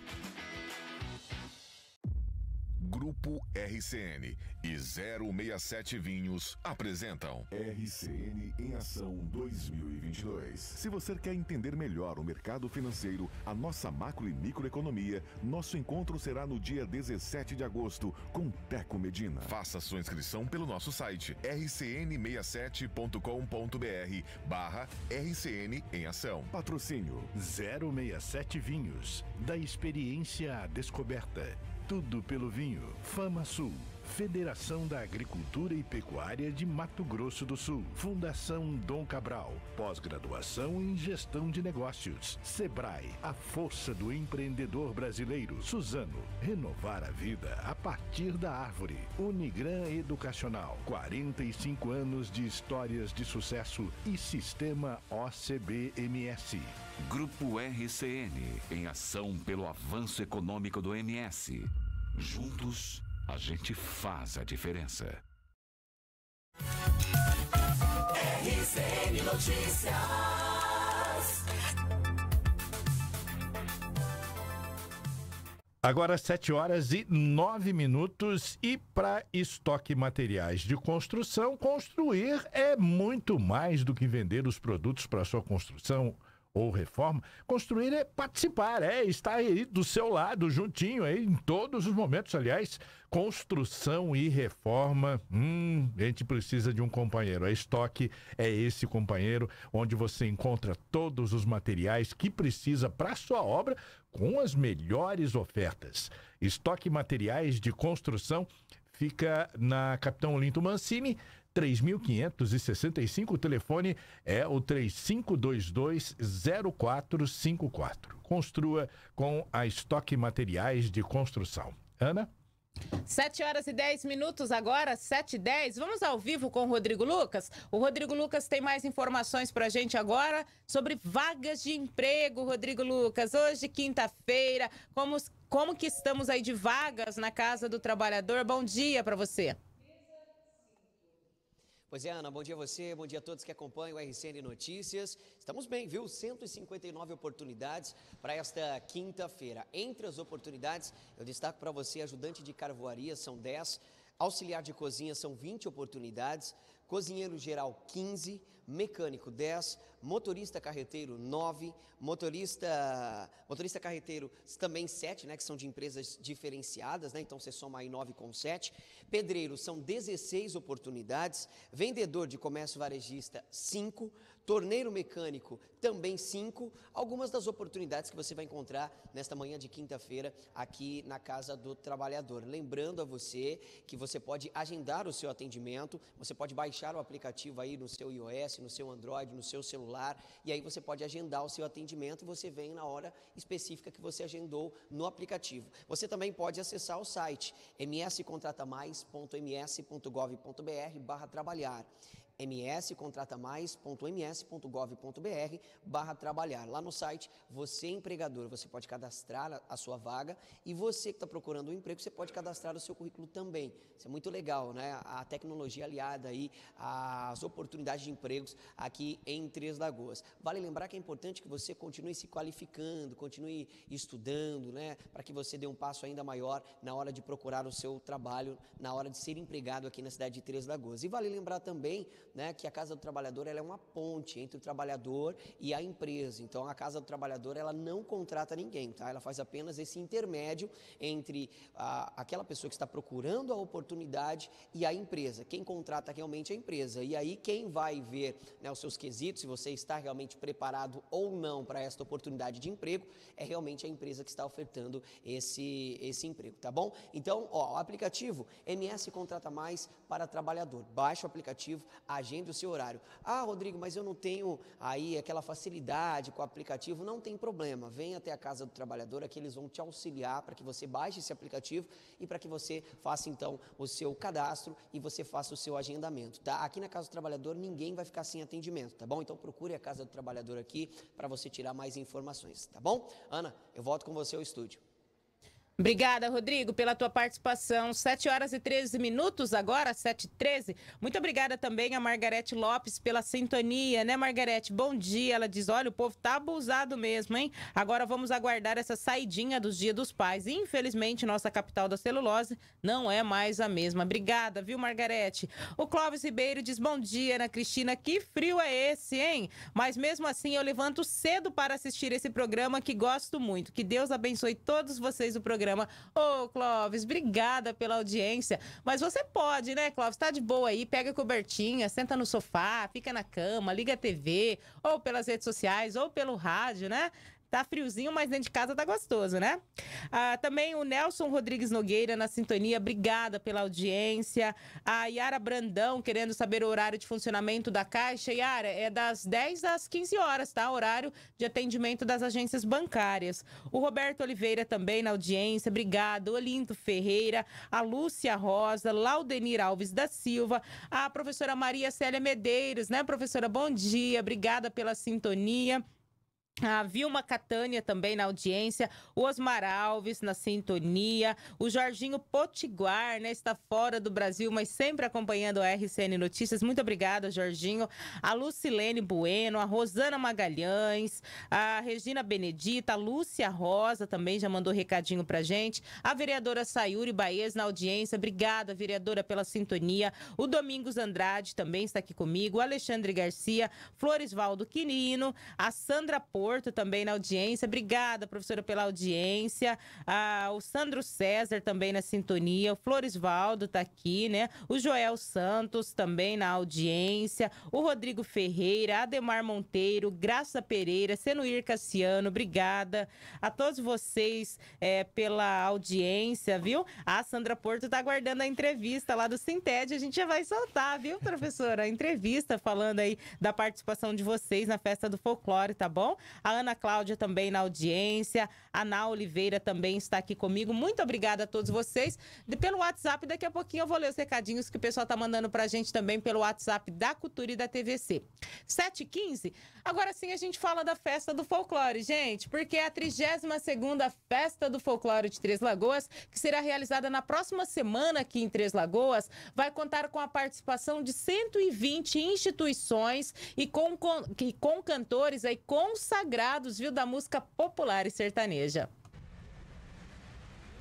Grupo RCN e 067 Vinhos apresentam RCN em Ação 2022. Se você quer entender melhor o mercado financeiro, a nossa macro e microeconomia, nosso encontro será no dia 17 de agosto com Teco Medina. Faça sua inscrição pelo nosso site rcn67.com.br barra RCN em Ação. Patrocínio 067 Vinhos, da experiência à descoberta. Tudo pelo vinho. Fama Sul. Federação da Agricultura e Pecuária de Mato Grosso do Sul. Fundação Dom Cabral. Pós-graduação em Gestão de Negócios. Sebrae, a força do empreendedor brasileiro. Suzano, renovar a vida a partir da árvore. Unigran Educacional, 45 anos de histórias de sucesso e Sistema OCBMS. Grupo RCN, em ação pelo avanço econômico do MS. Juntos, a gente faz a diferença. RCN Notícias. Agora 7 horas e 9 minutos e para estoque materiais de construção, construir é muito mais do que vender os produtos para sua construção ou reforma, construir é participar, é estar aí do seu lado, juntinho aí, em todos os momentos. Aliás, construção e reforma, hum, a gente precisa de um companheiro. A Estoque é esse companheiro onde você encontra todos os materiais que precisa para sua obra com as melhores ofertas. Estoque Materiais de Construção fica na Capitão Linto Mancini, 3.565. O telefone é o 3522-0454. Construa com a Estoque Materiais de Construção. Ana? 7 horas e 10 minutos agora, 7 e 10. Vamos ao vivo com o Rodrigo Lucas. O Rodrigo Lucas tem mais informações para a gente agora sobre vagas de emprego, Rodrigo Lucas. Hoje, quinta-feira, como, como que estamos aí de vagas na Casa do Trabalhador? Bom dia para você. Pois é, Ana, bom dia a você, bom dia a todos que acompanham o RCN Notícias. Estamos bem, viu? 159 oportunidades para esta quinta-feira. Entre as oportunidades, eu destaco para você ajudante de carvoaria, são 10, auxiliar de cozinha, são 20 oportunidades, cozinheiro geral, 15, mecânico 10, motorista carreteiro 9, motorista motorista carreteiro também 7, né, que são de empresas diferenciadas, né? Então você soma aí 9 com 7. Pedreiro são 16 oportunidades, vendedor de comércio varejista 5, torneiro mecânico também 5, algumas das oportunidades que você vai encontrar nesta manhã de quinta-feira aqui na Casa do Trabalhador. Lembrando a você que você pode agendar o seu atendimento, você pode baixar o aplicativo aí no seu iOS, no seu Android, no seu celular, e aí você pode agendar o seu atendimento e você vem na hora específica que você agendou no aplicativo. Você também pode acessar o site mscontratamais.ms.gov.br barra trabalhar mscontratamais.ms.gov.br barra trabalhar. Lá no site, você empregador, você pode cadastrar a sua vaga e você que está procurando um emprego, você pode cadastrar o seu currículo também. Isso é muito legal, né? A tecnologia aliada aí às oportunidades de empregos aqui em Três Lagoas. Vale lembrar que é importante que você continue se qualificando, continue estudando, né? Para que você dê um passo ainda maior na hora de procurar o seu trabalho, na hora de ser empregado aqui na cidade de Três Lagoas. E vale lembrar também né, que a Casa do Trabalhador ela é uma ponte entre o trabalhador e a empresa. Então, a Casa do Trabalhador ela não contrata ninguém, tá? Ela faz apenas esse intermédio entre a, aquela pessoa que está procurando a oportunidade e a empresa. Quem contrata realmente é a empresa. E aí, quem vai ver né, os seus quesitos, se você está realmente preparado ou não para esta oportunidade de emprego, é realmente a empresa que está ofertando esse, esse emprego, tá bom? Então, ó, o aplicativo MS Contrata Mais para Trabalhador. Baixa o aplicativo, agende o seu horário. Ah, Rodrigo, mas eu não tenho aí aquela facilidade com o aplicativo. Não tem problema. Venha até a Casa do Trabalhador, aqui eles vão te auxiliar para que você baixe esse aplicativo e para que você faça então o seu cadastro e você faça o seu agendamento, tá? Aqui na Casa do Trabalhador ninguém vai ficar sem atendimento, tá bom? Então procure a Casa do Trabalhador aqui para você tirar mais informações, tá bom? Ana, eu volto com você ao estúdio. Obrigada, Rodrigo, pela tua participação. 7 horas e 13 minutos agora, 7 e 13. Muito obrigada também a Margarete Lopes pela sintonia, né, Margarete? Bom dia. Ela diz: olha, o povo tá abusado mesmo, hein? Agora vamos aguardar essa saidinha dos Dia dos Pais. Infelizmente, nossa capital da celulose não é mais a mesma. Obrigada, viu, Margarete? O Clóvis Ribeiro diz: bom dia, Ana Cristina. Que frio é esse, hein? Mas mesmo assim, eu levanto cedo para assistir esse programa que gosto muito. Que Deus abençoe todos vocês do programa programa. Ô, Clóvis, obrigada pela audiência. Mas você pode, né, Clóvis? Tá de boa aí, pega a cobertinha, senta no sofá, fica na cama, liga a TV, ou pelas redes sociais, ou pelo rádio, né? Tá friozinho, mas dentro de casa tá gostoso, né? Ah, também o Nelson Rodrigues Nogueira na sintonia, obrigada pela audiência. A Yara Brandão querendo saber o horário de funcionamento da Caixa. Yara, é das 10 às 15 horas, tá? Horário de atendimento das agências bancárias. O Roberto Oliveira também na audiência, obrigado. Olinto Ferreira, a Lúcia Rosa, Laudenir Alves da Silva, a professora Maria Célia Medeiros, né, professora? Bom dia, obrigada pela sintonia. A Vilma Catânia também na audiência, o Osmar Alves na sintonia, o Jorginho Potiguar, né, está fora do Brasil, mas sempre acompanhando a RCN Notícias. Muito obrigada, Jorginho. A Lucilene Bueno, a Rosana Magalhães, a Regina Benedita, a Lúcia Rosa também já mandou recadinho pra gente. A vereadora Sayuri Baez na audiência. Obrigada, vereadora, pela sintonia. O Domingos Andrade também está aqui comigo. O Alexandre Garcia, Floresvaldo Quirino, a Sandra Porto Porto também na audiência. Obrigada, professora, pela audiência. Ah, o Sandro César também na sintonia. O Floresvaldo está aqui, né? O Joel Santos também na audiência. O Rodrigo Ferreira, Ademar Monteiro, Graça Pereira, Senuir Cassiano, obrigada a todos vocês é, pela audiência, viu? A Sandra Porto está aguardando a entrevista lá do Sinted. A gente já vai soltar, viu, professora? A entrevista falando aí da participação de vocês na festa do folclore, tá bom? A Ana Cláudia também na audiência. A Ana Oliveira também está aqui comigo. Muito obrigada a todos vocês. Pelo WhatsApp, daqui a pouquinho eu vou ler os recadinhos que o pessoal está mandando para a gente também pelo WhatsApp da Cultura e da TVC. 7h15. Agora sim a gente fala da festa do folclore, gente, porque é a 32 segunda Festa do Folclore de Três Lagoas, que será realizada na próxima semana aqui em Três Lagoas, vai contar com a participação de 120 instituições e com, com, com cantores aí consagrados consagrados, viu, da música popular e sertaneja.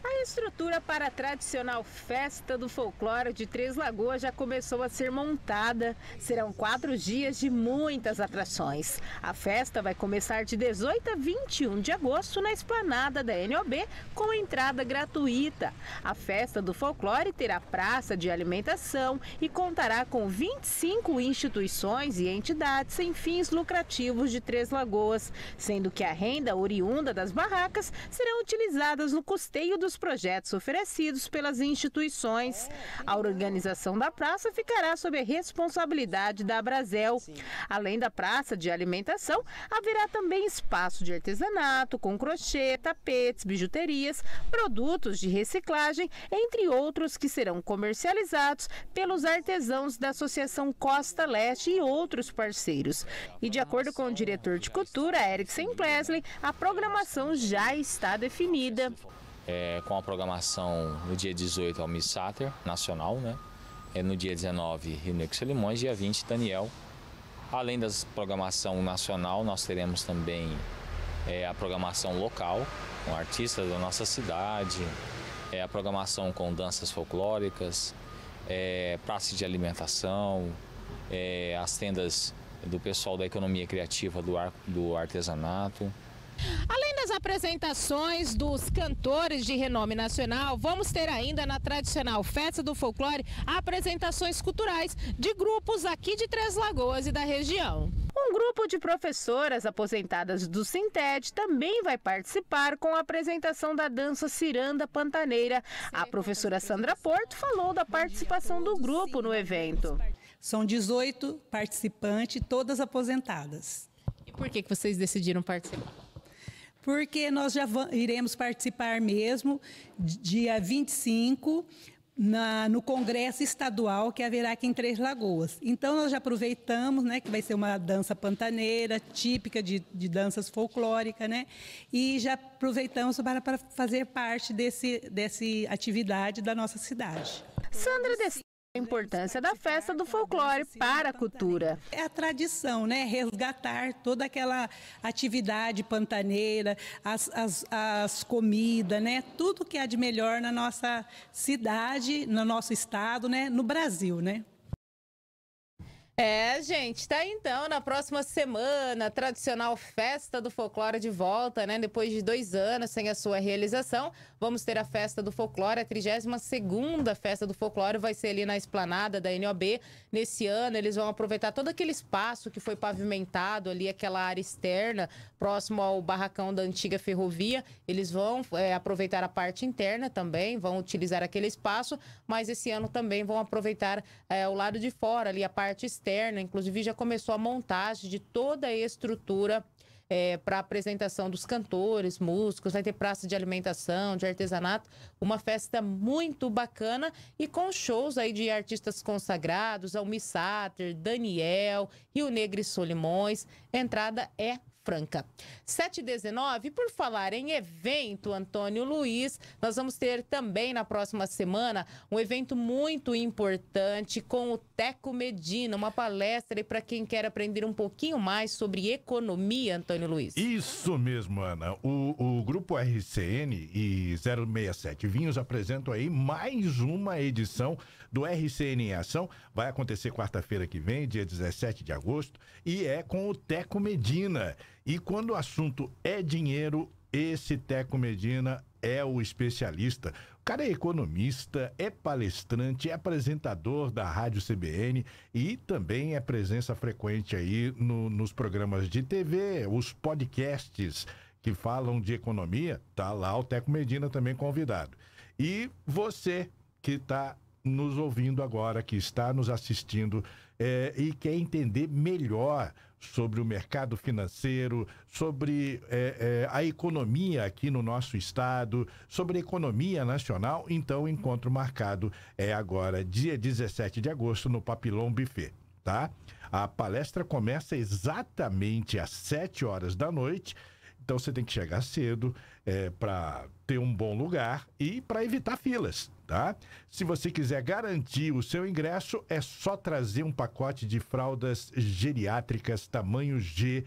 A estrutura para a tradicional festa do folclore de Três Lagoas já começou a ser montada. Serão quatro dias de muitas atrações. A festa vai começar de 18 a 21 de agosto na esplanada da NOB, com entrada gratuita. A festa do folclore terá praça de alimentação e contará com 25 instituições e entidades sem fins lucrativos de Três Lagoas, sendo que a renda oriunda das barracas será utilizada no custeio dos projetos oferecidos pelas instituições. A organização da praça ficará sob a responsabilidade da Brasel. Além da praça de alimentação, haverá também espaço de artesanato com crochê, tapetes, bijuterias, produtos de reciclagem, entre outros que serão comercializados pelos artesãos da Associação Costa Leste e outros parceiros. E de acordo com o diretor de cultura, Eric Presley, a programação já está definida é, com a programação no dia 18 ao Miss Sater Nacional, né? É, no dia 19 Rio Negro Solimões, dia 20 Daniel. Além da programação nacional, nós teremos também é, a programação local, com artistas da nossa cidade, é, a programação com danças folclóricas, é, praça de alimentação, é, as tendas do pessoal da economia criativa do, ar, do artesanato. Além das apresentações dos cantores de renome nacional, vamos ter ainda na tradicional Festa do Folclore apresentações culturais de grupos aqui de Três Lagoas e da região. Um grupo de professoras aposentadas do Sinted também vai participar com a apresentação da dança Ciranda Pantaneira. A professora Sandra Porto falou da participação do grupo no evento. São 18 participantes, todas aposentadas. E por que, que vocês decidiram participar? Porque nós já iremos participar mesmo dia 25 na, no Congresso Estadual que haverá aqui em Três Lagoas. Então nós já aproveitamos, né, que vai ser uma dança pantaneira, típica de, de danças folclóricas, né, e já aproveitamos para, para fazer parte desse, desse atividade da nossa cidade. Sandra a importância da festa do folclore para a cultura. É a tradição, né? Resgatar toda aquela atividade pantaneira, as, as, as comidas, né? Tudo que há de melhor na nossa cidade, no nosso estado, né? No Brasil, né? É, gente, tá então na próxima semana, tradicional festa do folclore de volta, né? Depois de dois anos sem a sua realização, vamos ter a festa do folclore, a 32 segunda festa do folclore vai ser ali na esplanada da NOB. Nesse ano, eles vão aproveitar todo aquele espaço que foi pavimentado ali, aquela área externa, próximo ao barracão da antiga ferrovia. Eles vão é, aproveitar a parte interna também, vão utilizar aquele espaço, mas esse ano também vão aproveitar é, o lado de fora, ali a parte externa, inclusive já começou a montagem de toda a estrutura é, para apresentação dos cantores, músicos, vai ter praça de alimentação, de artesanato, uma festa muito bacana e com shows aí de artistas consagrados, Almi Sater, Daniel, Rio Negro e Solimões. Entrada é Franca. 719, por falar em evento, Antônio Luiz, nós vamos ter também na próxima semana um evento muito importante com o Teco Medina, uma palestra para quem quer aprender um pouquinho mais sobre economia, Antônio Luiz. Isso mesmo, Ana. O, o Grupo RCN e 067 Vinhos apresentam aí mais uma edição do RCN em Ação. Vai acontecer quarta-feira que vem, dia 17 de agosto, e é com o Teco Medina. E quando o assunto é dinheiro, esse Teco Medina é o especialista. O cara é economista, é palestrante, é apresentador da Rádio CBN e também é presença frequente aí no, nos programas de TV, os podcasts que falam de economia. Tá lá o Teco Medina também convidado. E você que está nos ouvindo agora, que está nos assistindo é, e quer entender melhor sobre o mercado financeiro, sobre é, é, a economia aqui no nosso estado, sobre a economia nacional, então o encontro marcado é agora, dia 17 de agosto, no Papilão Buffet, tá? A palestra começa exatamente às 7 horas da noite, então você tem que chegar cedo é, para ter um bom lugar e para evitar filas, tá? Se você quiser garantir o seu ingresso, é só trazer um pacote de fraldas geriátricas tamanho G.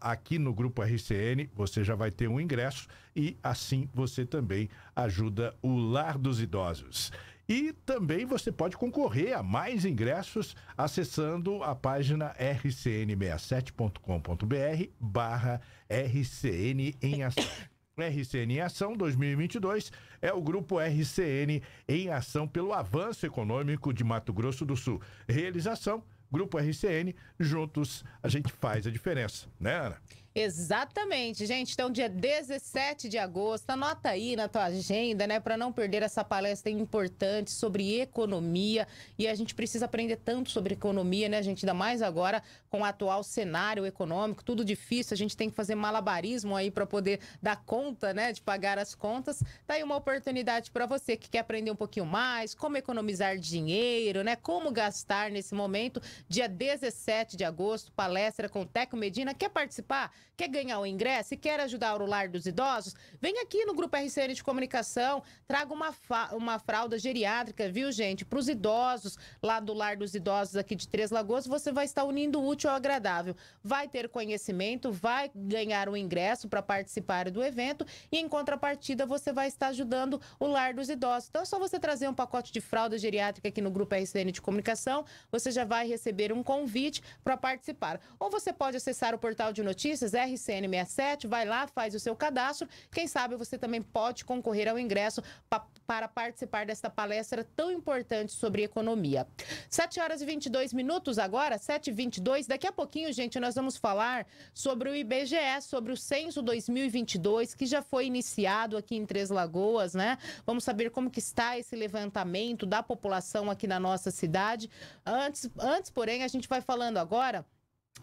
aqui no grupo RCN, você já vai ter um ingresso e assim você também ajuda o Lar dos Idosos. E também você pode concorrer a mais ingressos acessando a página rcn67.com.br barra RCN em ação. RCN em Ação 2022 é o grupo RCN em ação pelo avanço econômico de Mato Grosso do Sul. Realização Grupo RCN, juntos a gente faz a diferença, né, Ana? Exatamente, gente. Então, dia 17 de agosto, anota aí na tua agenda, né, para não perder essa palestra importante sobre economia. E a gente precisa aprender tanto sobre economia, né, gente? Ainda mais agora com o atual cenário econômico, tudo difícil. A gente tem que fazer malabarismo aí para poder dar conta, né, de pagar as contas. Tá aí uma oportunidade para você que quer aprender um pouquinho mais, como economizar dinheiro, né, como gastar nesse momento. Dia 17 de agosto, palestra com Teco Medina. Quer participar? Quer ganhar o ingresso e quer ajudar o lar dos idosos? Vem aqui no Grupo RCN de Comunicação, traga uma, uma fralda geriátrica, viu, gente? Para os idosos lá do lar dos idosos aqui de Três Lagoas, você vai estar unindo o útil ao agradável. Vai ter conhecimento, vai ganhar o ingresso para participar do evento e, em contrapartida, você vai estar ajudando o lar dos idosos. Então, é só você trazer um pacote de fralda geriátrica aqui no Grupo RCN de Comunicação, você já vai receber um convite para participar. Ou você pode acessar o portal de notícias RCN67, vai lá, faz o seu cadastro. Quem sabe você também pode concorrer ao ingresso pa para participar desta palestra tão importante sobre economia. 7 horas e 22 minutos agora, 7 e 22 Daqui a pouquinho, gente, nós vamos falar sobre o IBGE, sobre o censo 2022, que já foi iniciado aqui em Três Lagoas, né? Vamos saber como que está esse levantamento da população aqui na nossa cidade. Antes, antes porém, a gente vai falando agora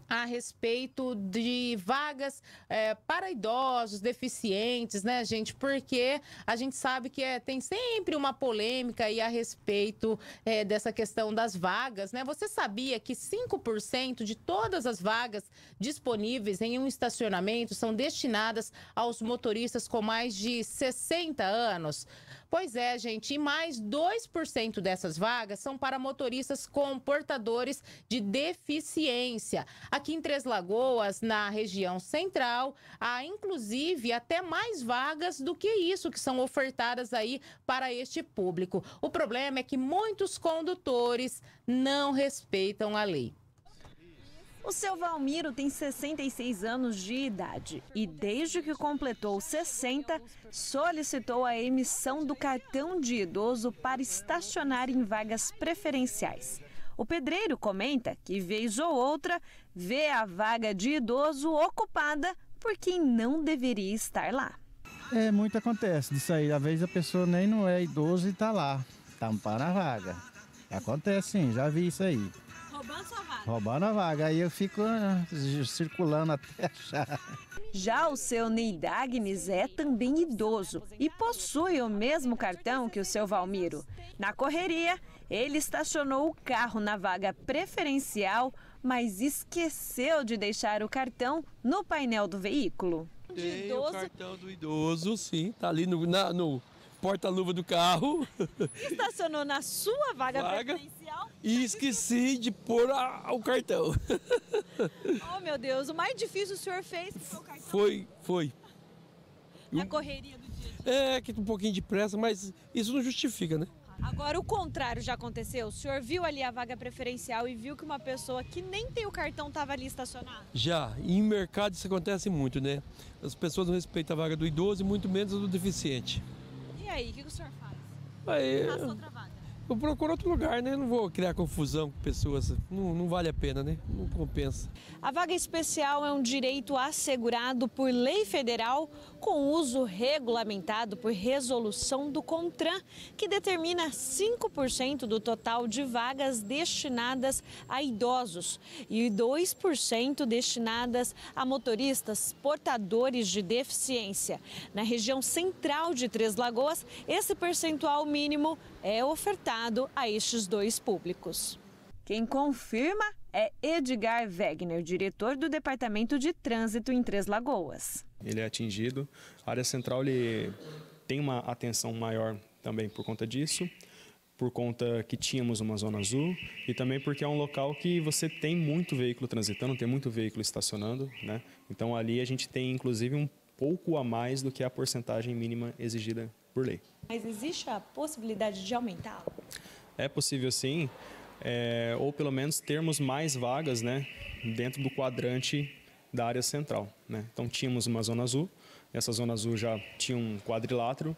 a respeito de vagas é, para idosos, deficientes, né, gente? Porque a gente sabe que é, tem sempre uma polêmica aí a respeito é, dessa questão das vagas, né? Você sabia que 5% de todas as vagas disponíveis em um estacionamento são destinadas aos motoristas com mais de 60 anos? Pois é, gente, e mais 2% dessas vagas são para motoristas com portadores de deficiência. Aqui em Três Lagoas, na região central, há inclusive até mais vagas do que isso que são ofertadas aí para este público. O problema é que muitos condutores não respeitam a lei. O seu Valmiro tem 66 anos de idade e, desde que completou 60, solicitou a emissão do cartão de idoso para estacionar em vagas preferenciais. O pedreiro comenta que, vez ou outra, vê a vaga de idoso ocupada por quem não deveria estar lá. É, muito acontece disso aí. Às vezes a pessoa nem não é idoso e está lá, tampando a vaga. Acontece sim, já vi isso aí. Roubando sua vaga. Roubando a vaga. Aí eu fico ah, circulando até achar. Já o seu Neidagnes é também idoso e possui o mesmo cartão que o seu Valmiro. Na correria, ele estacionou o carro na vaga preferencial, mas esqueceu de deixar o cartão no painel do veículo. Tem o cartão do idoso, sim, tá ali no, na- no porta-luva do carro. Estacionou na sua vaga, Vaga. preferencial? e esqueci de pôr a- o cartão. Oh, meu Deus, o mais difícil o senhor fez foi o cartão Foi, foi. na correria do dia. É que um pouquinho de pressa, mas isso não justifica, né? Agora, o contrário já aconteceu? O senhor viu ali a vaga preferencial e viu que uma pessoa que nem tem o cartão estava ali estacionada? Já, em mercado isso acontece muito, né? As pessoas não respeitam a vaga do idoso e muito menos a do deficiente. E aí, o que, que o senhor faz? Aí, Passa outra vaga. eu procuro outro lugar, né? Não vou criar confusão com pessoas. Não, não vale a pena, né? Não compensa. A vaga especial é um direito assegurado por lei federal com uso regulamentado por resolução do CONTRAN, que determina 5% do total de vagas destinadas a idosos e 2% destinadas a motoristas portadores de deficiência. Na região central de Três Lagoas, esse percentual mínimo é ofertado a estes dois públicos. Quem confirma é Edgar Wegner, diretor do Departamento de Trânsito em Três Lagoas. Ele é atingido. A área central ele tem uma atenção maior também por conta disso, por conta que tínhamos uma zona azul e também porque é um local que você tem muito veículo transitando, tem muito veículo estacionando, né? Então ali a gente tem inclusive um pouco a mais do que a porcentagem mínima exigida por lei. Mas existe a possibilidade de aumentar? É possível sim, é, ou pelo menos termos mais vagas né, dentro do quadrante da área central. Né? Então tínhamos uma zona azul, essa zona azul já tinha um quadrilátero,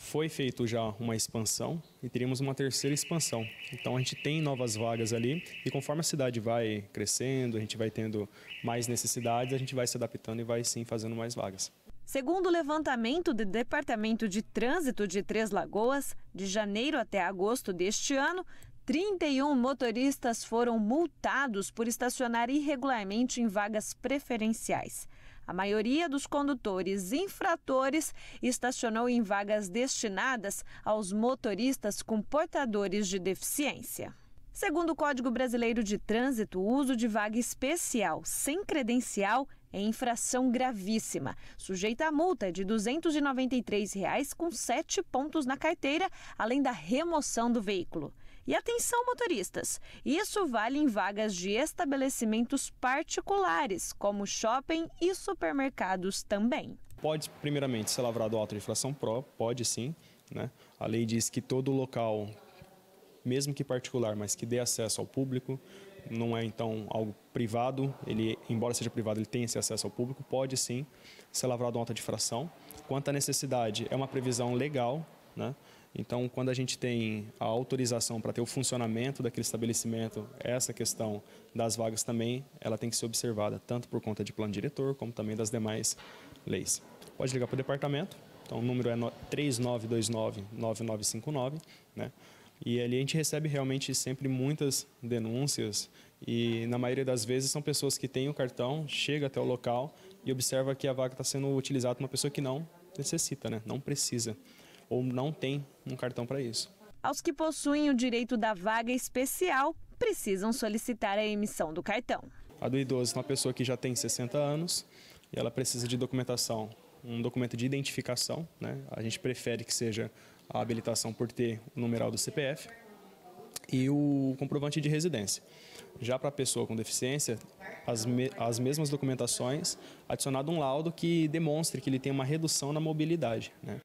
foi feito já uma expansão e teríamos uma terceira expansão. Então a gente tem novas vagas ali e conforme a cidade vai crescendo, a gente vai tendo mais necessidades, a gente vai se adaptando e vai sim fazendo mais vagas. Segundo o levantamento do Departamento de Trânsito de Três Lagoas, de janeiro até agosto deste ano, 31 motoristas foram multados por estacionar irregularmente em vagas preferenciais. A maioria dos condutores infratores estacionou em vagas destinadas aos motoristas com portadores de deficiência. Segundo o Código Brasileiro de Trânsito, o uso de vaga especial sem credencial é infração gravíssima, sujeita a multa de 293 reais com sete pontos na carteira, além da remoção do veículo. E atenção, motoristas! Isso vale em vagas de estabelecimentos particulares, como shopping e supermercados também. Pode, primeiramente, ser lavrado auto de infração pró, pode sim. Né? A lei diz que todo local, mesmo que particular, mas que dê acesso ao público, não é então algo privado, ele, embora seja privado, ele tem esse acesso ao público, pode sim ser lavrado auto de infração. Quanto à necessidade, é uma previsão legal, né? Então, quando a gente tem a autorização para ter o funcionamento daquele estabelecimento, essa questão das vagas também, ela tem que ser observada, tanto por conta de plano diretor, como também das demais leis. Pode ligar para o departamento, então o número é 3929-9959, né? E ali a gente recebe realmente sempre muitas denúncias e na maioria das vezes são pessoas que têm o cartão, chega até o local e observa que a vaga está sendo utilizada por uma pessoa que não necessita, né? Não precisa ou não tem um cartão para isso. Aos que possuem o direito da vaga especial, precisam solicitar a emissão do cartão. A do idoso é uma pessoa que já tem 60 anos e ela precisa de documentação, um documento de identificação, né? A gente prefere que seja a habilitação por ter o numeral do CPF e o comprovante de residência. Já para a pessoa com deficiência, as, me as mesmas documentações, adicionado um laudo que demonstre que ele tem uma redução na mobilidade. Né?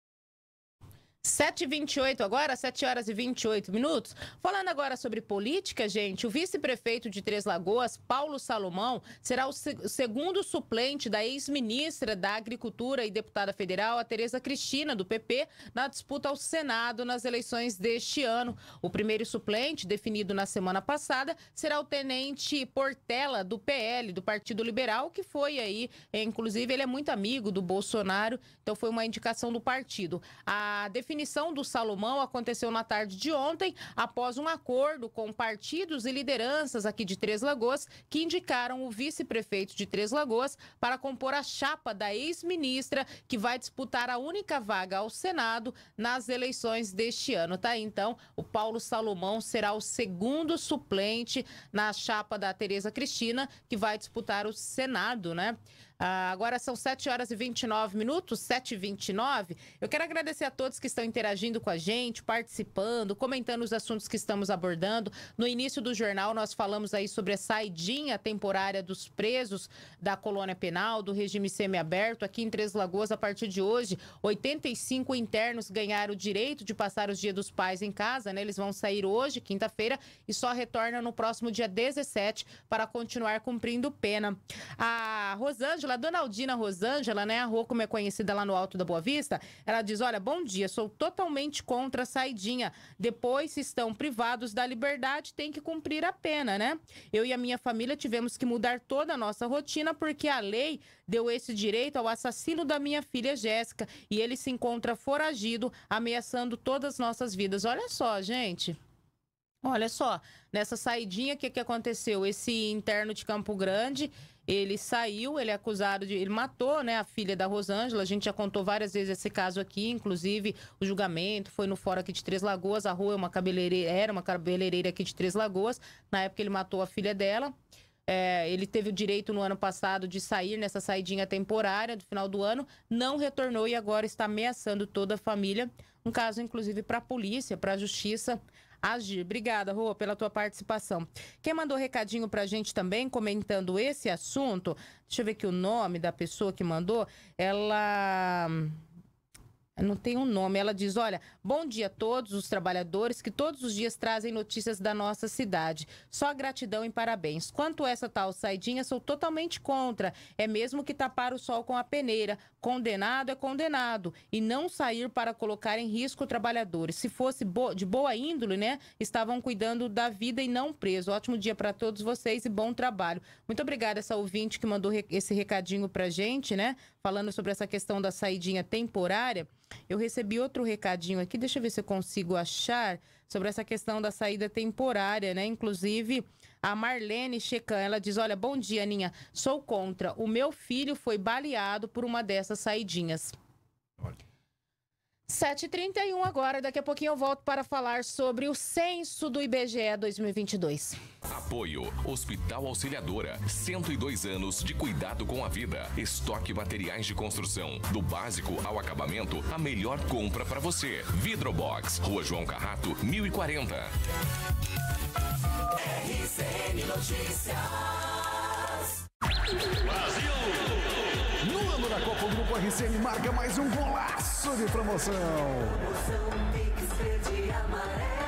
7h28 agora, 7 horas e 28 minutos. Falando agora sobre política, gente, o vice-prefeito de Três Lagoas, Paulo Salomão, será o se segundo suplente da ex-ministra da Agricultura e deputada federal, a Tereza Cristina, do PP, na disputa ao Senado nas eleições deste ano. O primeiro suplente, definido na semana passada, será o tenente Portela, do PL, do Partido Liberal, que foi aí, inclusive, ele é muito amigo do Bolsonaro, então foi uma indicação do partido. A definição definição do Salomão aconteceu na tarde de ontem, após um acordo com partidos e lideranças aqui de Três Lagoas, que indicaram o vice-prefeito de Três Lagoas para compor a chapa da ex-ministra, que vai disputar a única vaga ao Senado nas eleições deste ano. Tá? Então, o Paulo Salomão será o segundo suplente na chapa da Tereza Cristina, que vai disputar o Senado, né? Ah, agora são 7 horas e 29 minutos, 7 e 29. Eu quero agradecer a todos que estão interagindo com a gente, participando, comentando os assuntos que estamos abordando. No início do jornal, nós falamos aí sobre a saidinha temporária dos presos da colônia penal, do regime semiaberto. Aqui em Três Lagoas, a partir de hoje, 85 internos ganharam o direito de passar os dias dos pais em casa, né? Eles vão sair hoje, quinta-feira, e só retornam no próximo dia 17 para continuar cumprindo pena. A Rosângela Rosângela, a dona Aldina Rosângela, né, a rua como é conhecida lá no Alto da Boa Vista, ela diz: Olha, bom dia, sou totalmente contra a saidinha. Depois, se estão privados da liberdade, tem que cumprir a pena, né? Eu e a minha família tivemos que mudar toda a nossa rotina porque a lei deu esse direito ao assassino da minha filha Jéssica e ele se encontra foragido, ameaçando todas as nossas vidas. Olha só, gente. Olha só, nessa saidinha, o que, que aconteceu? Esse interno de Campo Grande, ele saiu, ele é acusado de. Ele matou né, a filha da Rosângela. A gente já contou várias vezes esse caso aqui, inclusive o julgamento foi no fórum aqui de Três Lagoas. A rua é uma cabeleireira, era uma cabeleireira aqui de Três Lagoas. Na época ele matou a filha dela. É, ele teve o direito no ano passado de sair nessa saidinha temporária do final do ano, não retornou e agora está ameaçando toda a família. Um caso, inclusive, para a polícia, para a justiça agir. Obrigada, Rô, pela tua participação. Quem mandou recadinho pra gente também, comentando esse assunto, deixa eu ver aqui o nome da pessoa que mandou, ela não tem um nome. Ela diz: Olha, bom dia a todos os trabalhadores que todos os dias trazem notícias da nossa cidade. Só gratidão e parabéns. Quanto a essa tal saidinha, sou totalmente contra. É mesmo que tapar o sol com a peneira. Condenado é condenado. E não sair para colocar em risco trabalhadores. Se fosse de boa índole, né? Estavam cuidando da vida e não preso. Ótimo dia para todos vocês e bom trabalho. Muito obrigada essa ouvinte que mandou esse recadinho pra gente, né? Falando sobre essa questão da saidinha temporária. Eu recebi outro recadinho aqui, deixa eu ver se eu consigo achar sobre essa questão da saída temporária, né? Inclusive, a Marlene Checan, ela diz: Olha, bom dia, Aninha. Sou contra. O meu filho foi baleado por uma dessas saidinhas. Olha. 7h31 agora, daqui a pouquinho eu volto para falar sobre o censo do IBGE 2022. Apoio Hospital Auxiliadora, 102 anos de cuidado com a vida. Estoque materiais de construção, do básico ao acabamento, a melhor compra para você. Vidrobox, Rua João Carrato, 1040. RCN Notícias. Brasil! No ano da Copa, o Grupo RCN marca mais um golaço de promoção. Promoção Pix Verde Amarelo.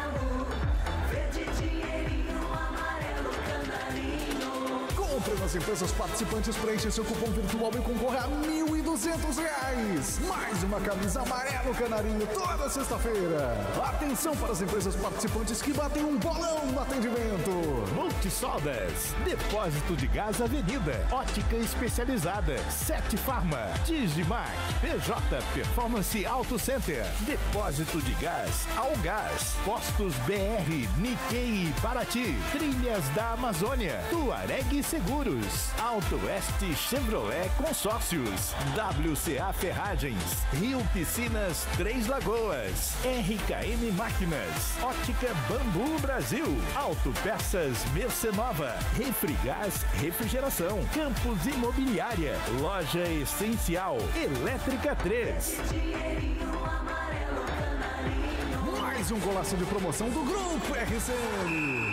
Compre nas empresas participantes, preencha seu cupom virtual e concorra a 1.200 reais. Mais uma camisa amarelo canarinho toda sexta-feira. Atenção para as empresas participantes que batem um bolão no atendimento. Multisoldas, Depósito de Gás Avenida, Ótica Especializada, Sete Farma, Digimac, PJ Performance Auto Center, Depósito de Gás, Algás, Postos BR, Nikkei e Paraty, Trilhas da Amazônia, Tuareg Seguros, Auto Oeste Chevrolet Consórcios, WCA Ferragens, Rio Piscinas Três Lagoas, RKM Máquinas, Ótica Bambu Brasil, Autopeças Mercenova, Refrigás Refrigeração, Campos Imobiliária, Loja Essencial, Elétrica 3. Mais um golaço de promoção do Grupo RCN.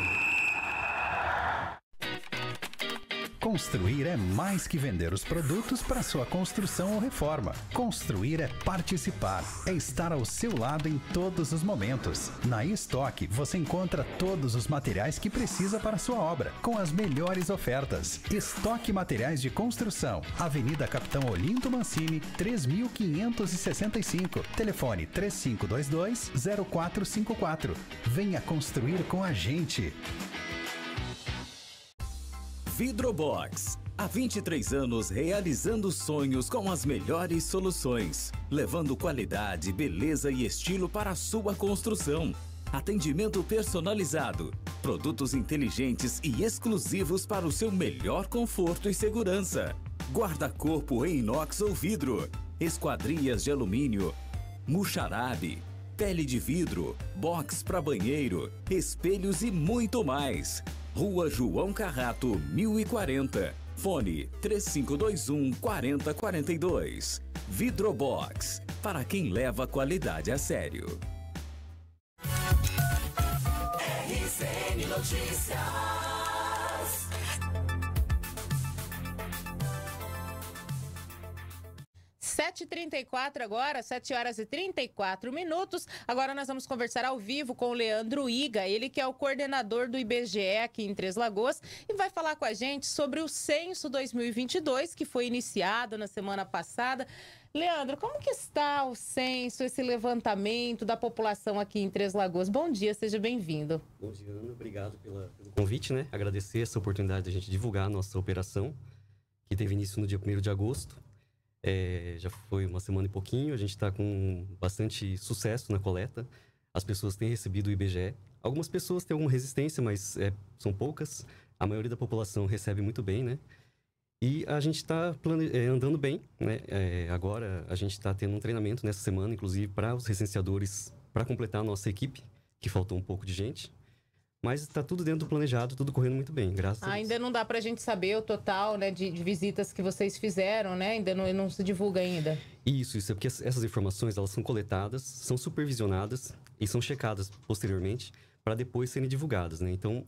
Construir é mais que vender os produtos para sua construção ou reforma. Construir é participar, é estar ao seu lado em todos os momentos. Na Estoque você encontra todos os materiais que precisa para sua obra, com as melhores ofertas. Estoque Materiais de Construção, Avenida Capitão Olinto Mancini, 3565. Telefone 3522 0454. Venha construir com a gente. Vidrobox. Há 23 anos realizando sonhos com as melhores soluções, levando qualidade, beleza e estilo para a sua construção. Atendimento personalizado, produtos inteligentes e exclusivos para o seu melhor conforto e segurança. Guarda-corpo em inox ou vidro, esquadrias de alumínio, muxarabe, pele de vidro, box para banheiro, espelhos e muito mais. Rua João Carrato, 1040. Fone 3521 4042. Vidrobox, para quem leva a qualidade a sério. RCN Notícias. 7h34 agora, 7 horas e 34 minutos. Agora nós vamos conversar ao vivo com o Leandro Iga, ele que é o coordenador do IBGE aqui em Três Lagoas e vai falar com a gente sobre o Censo 2022 que foi iniciado na semana passada. Leandro, como que está o censo, esse levantamento da população aqui em Três Lagoas? Bom dia, seja bem-vindo. Bom dia, Ana. Obrigado pela, pelo convite, né? Agradecer essa oportunidade de a gente divulgar a nossa operação, que teve início no dia 1 de agosto. É, já foi uma semana e pouquinho, a gente está com bastante sucesso na coleta. As pessoas têm recebido o IBGE. Algumas pessoas têm alguma resistência, mas é, são poucas. A maioria da população recebe muito bem, né? E a gente está é, andando bem, né? É, agora a gente está tendo um treinamento nessa semana, inclusive para os recenseadores, para completar a nossa equipe, que faltou um pouco de gente. Mas está tudo dentro do planejado, tudo correndo muito bem, graças a Deus. Ainda não dá pra gente saber o total, né, de, de visitas que vocês fizeram, né? Ainda não, não se divulga ainda. Isso, isso é porque essas informações elas são coletadas, são supervisionadas e são checadas posteriormente para depois serem divulgadas, né? Então,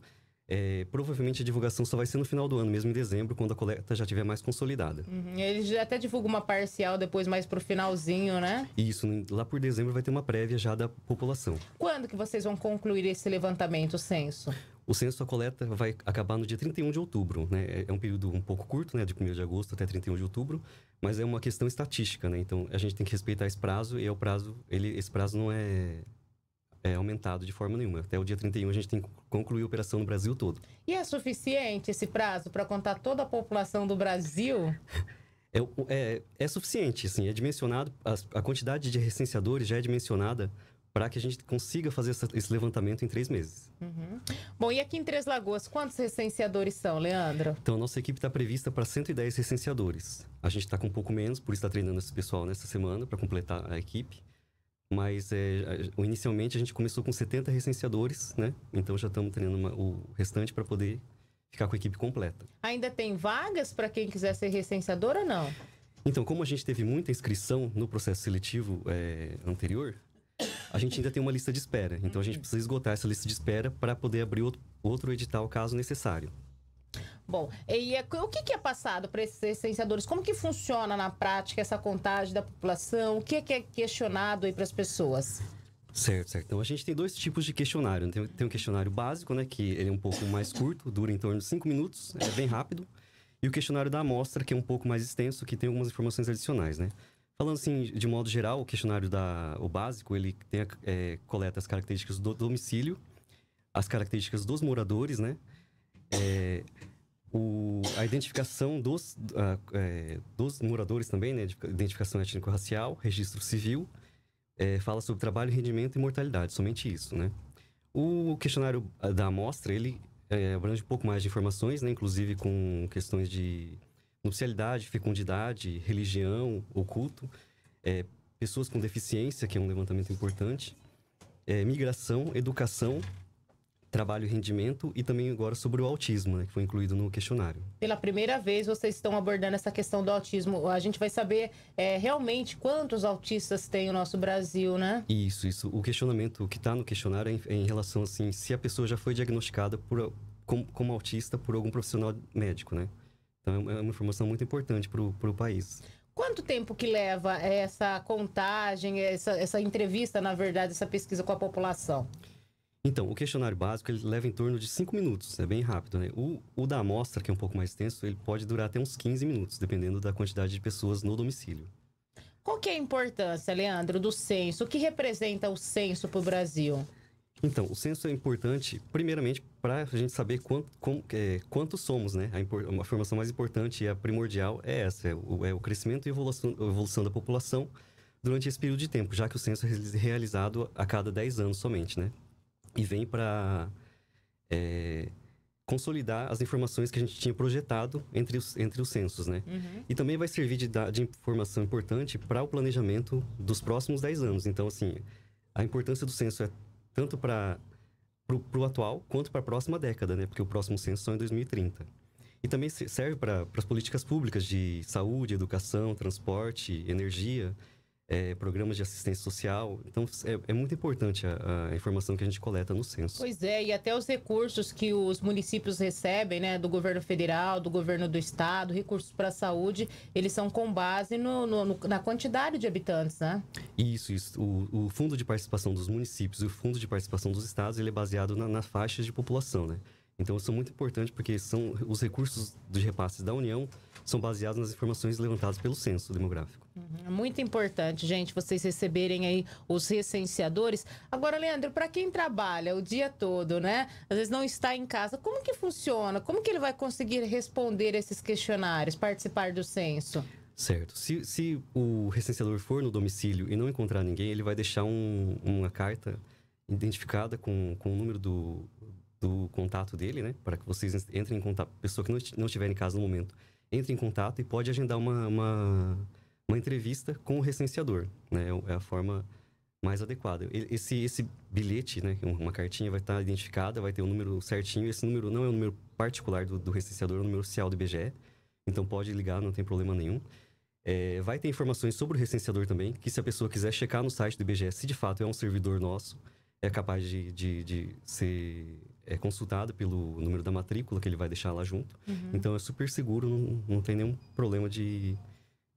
é, provavelmente a divulgação só vai ser no final do ano, mesmo em dezembro, quando a coleta já estiver mais consolidada. Uhum. Eles já até divulgam uma parcial depois mais pro finalzinho, né? Isso, lá por dezembro vai ter uma prévia já da população. Quando que vocês vão concluir esse levantamento, o censo? O censo, a coleta vai acabar no dia 31 de outubro, né? É um período um pouco curto, né? De 1 de agosto até 31 de outubro, mas é uma questão estatística, né? Então, a gente tem que respeitar esse prazo e é o prazo, ele, esse prazo não é é, aumentado de forma nenhuma. Até o dia 31 a gente tem que concluir a operação no Brasil todo. E é suficiente esse prazo para contar toda a população do Brasil? É, é, é suficiente, assim, é dimensionado, a, a, quantidade de recenseadores já é dimensionada para que a gente consiga fazer essa, esse levantamento em três meses. Uhum. Bom, e aqui em Três Lagoas, quantos recenseadores são, Leandro? Então, a nossa equipe está prevista para 110 recenseadores. A gente está com um pouco menos, por isso está treinando esse pessoal nessa semana para completar a equipe. Mas é, inicialmente a gente começou com 70 recenseadores, né? Então já estamos treinando uma, o restante para poder ficar com a equipe completa. Ainda tem vagas para quem quiser ser recenseador ou não? Então, como a gente teve muita inscrição no processo seletivo é, anterior, a gente ainda tem uma lista de espera. Então, a gente precisa esgotar essa lista de espera para poder abrir outro, outro edital caso necessário. Bom, e é, o que, que é passado para esses licenciadores? Como que funciona na prática essa contagem da população? O que é, que é questionado aí para as pessoas? Certo, certo. Então a gente tem dois tipos de questionário. Tem, tem um questionário básico, né? Que ele é um pouco mais curto, dura em torno de cinco minutos, é bem rápido. E o questionário da amostra, que é um pouco mais extenso, que tem algumas informações adicionais, né? Falando assim, de modo geral, o questionário da, o básico, ele tem, é, coleta as características do domicílio, as características dos moradores, né? É, o, a identificação dos, uh, é, dos moradores também, né? Identificação étnico-racial, registro civil, é, fala sobre trabalho, rendimento e mortalidade, somente isso, né? O questionário da amostra, ele é, abrange um pouco mais de informações, né? Inclusive com questões de nupcialidade, fecundidade, religião, oculto, é, pessoas com deficiência, que é um levantamento importante, é, migração, educação trabalho e rendimento e também agora sobre o autismo, né, que foi incluído no questionário. Pela primeira vez vocês estão abordando essa questão do autismo. A gente vai saber é, realmente quantos autistas tem o nosso Brasil, né? Isso, isso. O questionamento, que está no questionário é em, é em, relação assim, se a pessoa já foi diagnosticada por, como, como autista por algum profissional médico, né? Então é uma, é uma informação muito importante para o país. Quanto tempo que leva essa contagem, essa, essa entrevista, na verdade, essa pesquisa com a população? Então, o questionário básico ele leva em torno de 5 minutos, é bem rápido, né? O, o da amostra, que é um pouco mais extenso, ele pode durar até uns 15 minutos, dependendo da quantidade de pessoas no domicílio. Qual que é a importância, Leandro, do censo? O que representa o censo para o Brasil? Então, o censo é importante, primeiramente, para a gente saber quanto, com, é, quantos somos, né? A, a, informação mais importante e a primordial é essa, é o, é o crescimento e evolução, evolução da população durante esse período de tempo, já que o censo é realizado a cada 10 anos somente, né? E vem para é, consolidar as informações que a gente tinha projetado entre os, entre os censos, né? Uhum. E também vai servir de, de informação importante para o planejamento dos próximos 10 anos. Então, assim, a importância do censo é tanto para o atual quanto para a próxima década, né? Porque o próximo censo só em 2030. E também serve para as políticas públicas de saúde, educação, transporte, energia é, programas de assistência social. Então, é, é muito importante a, a, informação que a gente coleta no censo. Pois é, e até os recursos que os municípios recebem, né, do governo federal, do governo do estado, recursos para a saúde, eles são com base no, no, no, na quantidade de habitantes, né? Isso, isso. O, o, fundo de participação dos municípios e o fundo de participação dos estados, ele é baseado na, nas faixas de população, né? Então, isso é muito importante porque são os recursos de repasses da União são baseados nas informações levantadas pelo censo demográfico. Uhum. Muito importante, gente, vocês receberem aí os recenseadores. Agora, Leandro, para quem trabalha o dia todo, né? Às vezes não está em casa, como que funciona? Como que ele vai conseguir responder esses questionários, participar do censo? Certo. Se, se o recenseador for no domicílio e não encontrar ninguém, ele vai deixar um, uma carta identificada com, com o número do, do contato dele, né? Para que vocês entrem em contato. Pessoa que não, não estiver em casa no momento, entre em contato e pode agendar uma, uma, uma entrevista com o recenseador, né? É, é a forma mais adequada. Esse, esse bilhete, né? Uma cartinha vai estar identificada, vai ter o um número certinho. Esse número não é o um número particular do, do recenseador, é o um número oficial do IBGE. Então pode ligar, não tem problema nenhum. É, vai ter informações sobre o recenseador também, que se a pessoa quiser checar no site do IBGE se de fato é um servidor nosso, é capaz de, de, de ser é consultado pelo número da matrícula que ele vai deixar lá junto. Uhum. Então é super seguro, não, não tem nenhum problema de,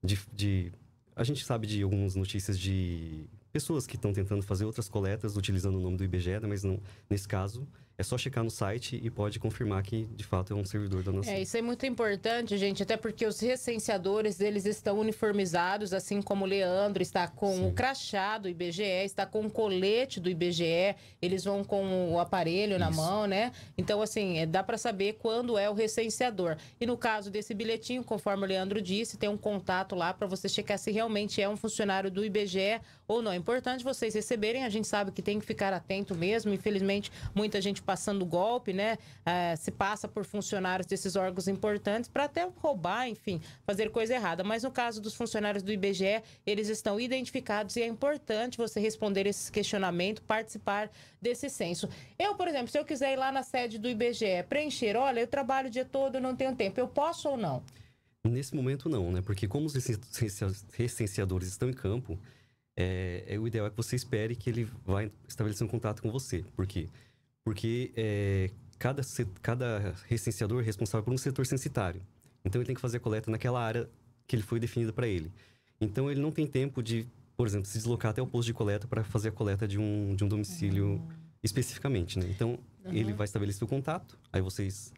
de, de. A gente sabe de algumas notícias de pessoas que estão tentando fazer outras coletas utilizando o nome do IBGE, né? mas não, nesse caso é só checar no site e pode confirmar que, de fato, é um servidor da nossa. É, isso é muito importante, gente, até porque os recenseadores, eles estão uniformizados, assim como o Leandro está com Sim. o crachá do IBGE, está com o colete do IBGE, eles vão com o aparelho isso. na mão, né? Então, assim, é, dá para saber quando é o recenseador. E no caso desse bilhetinho, conforme o Leandro disse, tem um contato lá para você checar se realmente é um funcionário do IBGE ou não. É importante vocês receberem, a gente sabe que tem que ficar atento mesmo, infelizmente, muita gente passando golpe, né? É, se passa por funcionários desses órgãos importantes para até roubar, enfim, fazer coisa errada. Mas no caso dos funcionários do IBGE, eles estão identificados e é importante você responder esses questionamentos, participar desse censo. Eu, por exemplo, se eu quiser ir lá na sede do IBGE preencher, olha, eu trabalho o dia todo, não tenho tempo, eu posso ou não? Nesse momento não, né? Porque como os recenseadores estão em campo, é, é, o ideal é que você espere que ele vai estabelecer um contato com você. Por quê? Porque porque é, cada, cada recenseador é responsável por um setor censitário. Então ele tem que fazer a coleta naquela área que ele foi definida para ele. Então ele não tem tempo de, por exemplo, se deslocar até o posto de coleta para fazer a coleta de um, de um domicílio uhum. especificamente, né? Então uhum. ele vai estabelecer o contato, aí vocês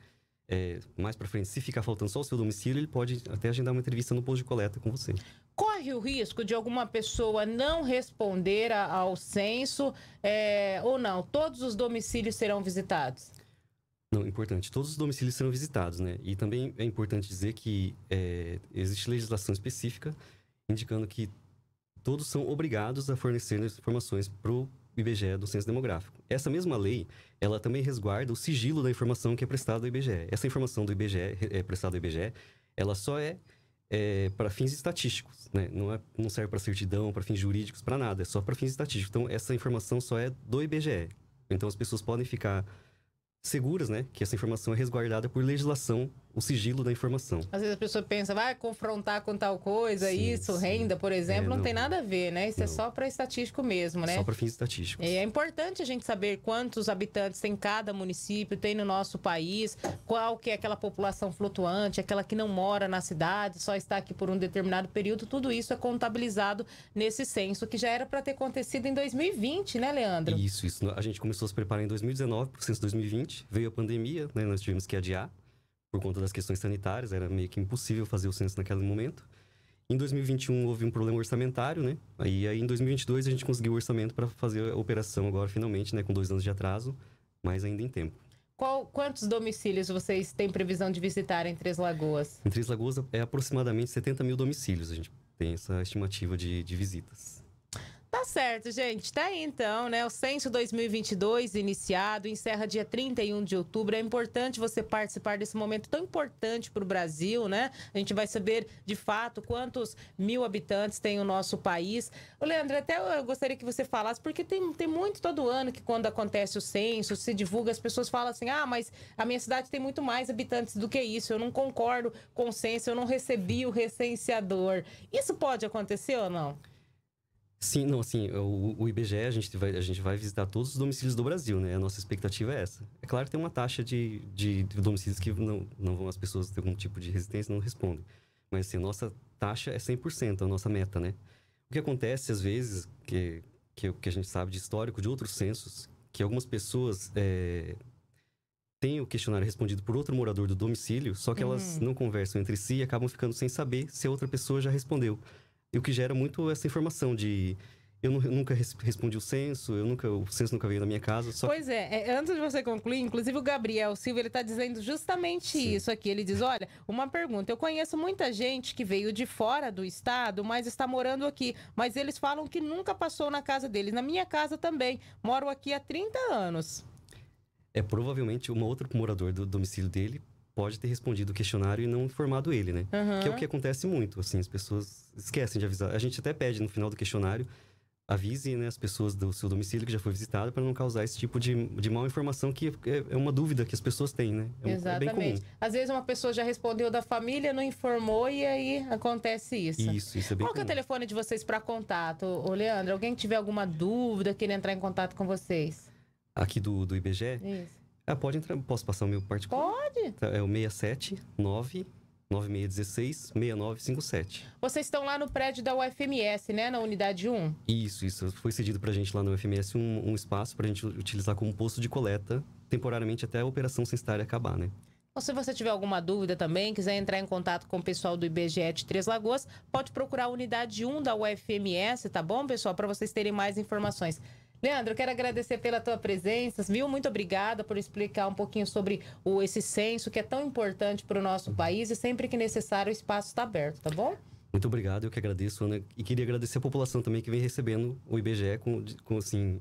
é, mais para frente, se ficar faltando só o seu domicílio, ele pode até agendar uma entrevista no posto de coleta com você corre o risco de alguma pessoa não responder a, ao censo é, ou não? Todos os domicílios serão visitados? Não, importante. Todos os domicílios serão visitados, né? E também é importante dizer que é, existe legislação específica indicando que todos são obrigados a fornecer informações para o IBGE do Censo Demográfico. Essa mesma lei, ela também resguarda o sigilo da informação que é prestada ao IBGE. Essa informação do IBGE, é prestada ao IBGE, ela só é é, para fins estatísticos, né? Não, é, não serve para certidão, para fins jurídicos, para nada. É só para fins estatísticos. Então, essa informação só é do IBGE. Então, as pessoas podem ficar seguras, né? Que essa informação é resguardada por legislação o sigilo da informação. Às vezes a pessoa pensa, vai confrontar com tal coisa, Sim, isso, sim. renda, por exemplo, É, não, não. tem nada a ver, né? Isso é só para estatístico mesmo, né? Só para fins estatísticos. E é importante a gente saber quantos habitantes tem cada município, tem no nosso país, qual que é aquela população flutuante, aquela que não mora na cidade, só está aqui por um determinado período. Tudo isso é contabilizado nesse censo, que já era para ter acontecido em 2020, né, Leandro? Isso, isso. A gente começou a se preparar em 2019 para o censo 2020. Veio a pandemia, né? Nós tivemos que adiar por conta das questões sanitárias. Era meio que impossível fazer o censo naquele momento. Em 2021 houve um problema orçamentário, né? Aí, aí em 2022 a gente conseguiu o orçamento para fazer a operação agora finalmente, né? Com dois anos de atraso, mas ainda em tempo. Qual- quantos domicílios vocês têm previsão de visitar em Três Lagoas? Em Três Lagoas é aproximadamente 70 mil domicílios. A gente tem essa estimativa de, de visitas. Tá certo, gente. Tá aí então, né? O censo 2022 iniciado, encerra dia 31 de outubro. É importante você participar desse momento tão importante para o Brasil, né? A gente vai saber de fato quantos mil habitantes tem o nosso país. Ô, Leandro, até eu gostaria que você falasse, porque tem, tem muito todo ano que quando acontece o censo, se divulga, as pessoas falam assim: ah, mas a minha cidade tem muito mais habitantes do que isso. Eu não concordo com o censo, eu não recebi o recenseador. Isso pode acontecer ou não? Sim, não, assim, o, o IBGE, a gente, vai, a gente vai visitar todos os domicílios do Brasil, né? A nossa expectativa é essa. É claro que tem uma taxa de, de, de domicílios que não, não vão as pessoas ter algum tipo de resistência não respondem. Mas, assim, a nossa taxa é 100%, a nossa meta, né? O que acontece, às vezes, que, que, que a gente sabe de histórico de outros censos, que algumas pessoas é, têm o questionário respondido por outro morador do domicílio, só que elas Hum. não conversam entre si e acabam ficando sem saber se a outra pessoa já respondeu. E o que gera muito essa informação de eu, nu- eu nunca res- respondi o censo, eu nunca, o censo nunca veio na minha casa. Só que- Pois é, é, antes de você concluir, inclusive o Gabriel Silva, ele tá dizendo justamente isso aqui. Ele diz, olha, uma pergunta, eu conheço muita gente que veio de fora do estado, mas está morando aqui, mas eles falam que nunca passou na casa deles. Na minha casa também, moro aqui há 30 anos. é provavelmente um outro morador do domicílio dele pode ter respondido o questionário e não informado ele, né? Aham. Que é o que acontece muito, assim, as pessoas esquecem de avisar. A gente até pede no final do questionário, avise né, as pessoas do seu domicílio que já foi visitado para não causar esse tipo de, de mal informação que é, é uma dúvida que as pessoas têm, né? É, um- é bem Exatamente. comum. Às vezes uma pessoa já respondeu da família, não informou e aí acontece isso. Isso, isso é bem Qual que é o comum. telefone de vocês para contato, ô Leandro? Alguém que tiver alguma dúvida, querer entrar em contato com vocês? Aqui do, do IBGE, Isso. Ah, pode entrar, posso passar o meu particular? Pode. É o 679 9616 6957. Vocês estão lá no prédio da UFMS, né? Na unidade 1? Isso, isso. Foi cedido pra gente lá no FMS um, um espaço pra gente utilizar como posto de coleta temporariamente até a operação censitária acabar, né? Ou se você tiver alguma dúvida também, quiser entrar em contato com o pessoal do IBGE de Três Lagoas, pode procurar a unidade 1 da UFMS, tá bom, pessoal? Para vocês terem mais informações. Leandro, eu quero agradecer pela tua presença, viu? Muito obrigada por explicar um pouquinho sobre o, esse censo que é tão importante para o nosso país e sempre que necessário o espaço está aberto, tá bom? Muito obrigado, eu que agradeço, Ana. E queria agradecer a população também que vem recebendo o IBGE com, de- com assim,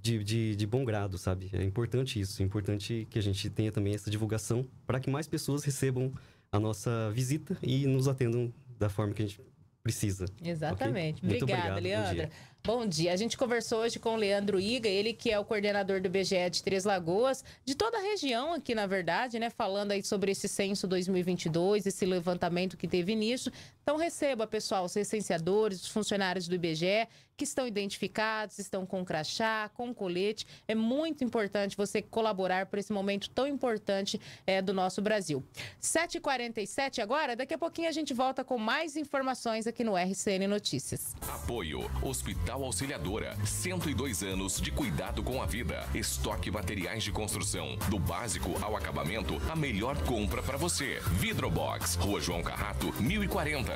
de, de, de bom grado, sabe? É importante isso, é importante que a gente tenha também essa divulgação para que mais pessoas recebam a nossa visita e nos atendam da forma que a gente precisa. Exatamente. ok? Muito Obrigada, Leandra. Bom dia. A gente conversou hoje com o Leandro Iga, ele que é o coordenador do BGE de Três Lagoas, de toda a região aqui, na verdade, né? Falando aí sobre esse censo 2022, esse levantamento que teve início. Então, receba, pessoal, os licenciadores, os funcionários do IBGE que estão identificados, estão com crachá, com colete. É muito importante você colaborar por esse momento tão importante é, do nosso Brasil. 7h47 agora, daqui a pouquinho a gente volta com mais informações aqui no RCN Notícias. Apoio Hospital Auxiliadora. 102 anos de cuidado com a vida. Estoque materiais de construção. Do básico ao acabamento, a melhor compra para você. Vidrobox. Rua João Carrato, 1040.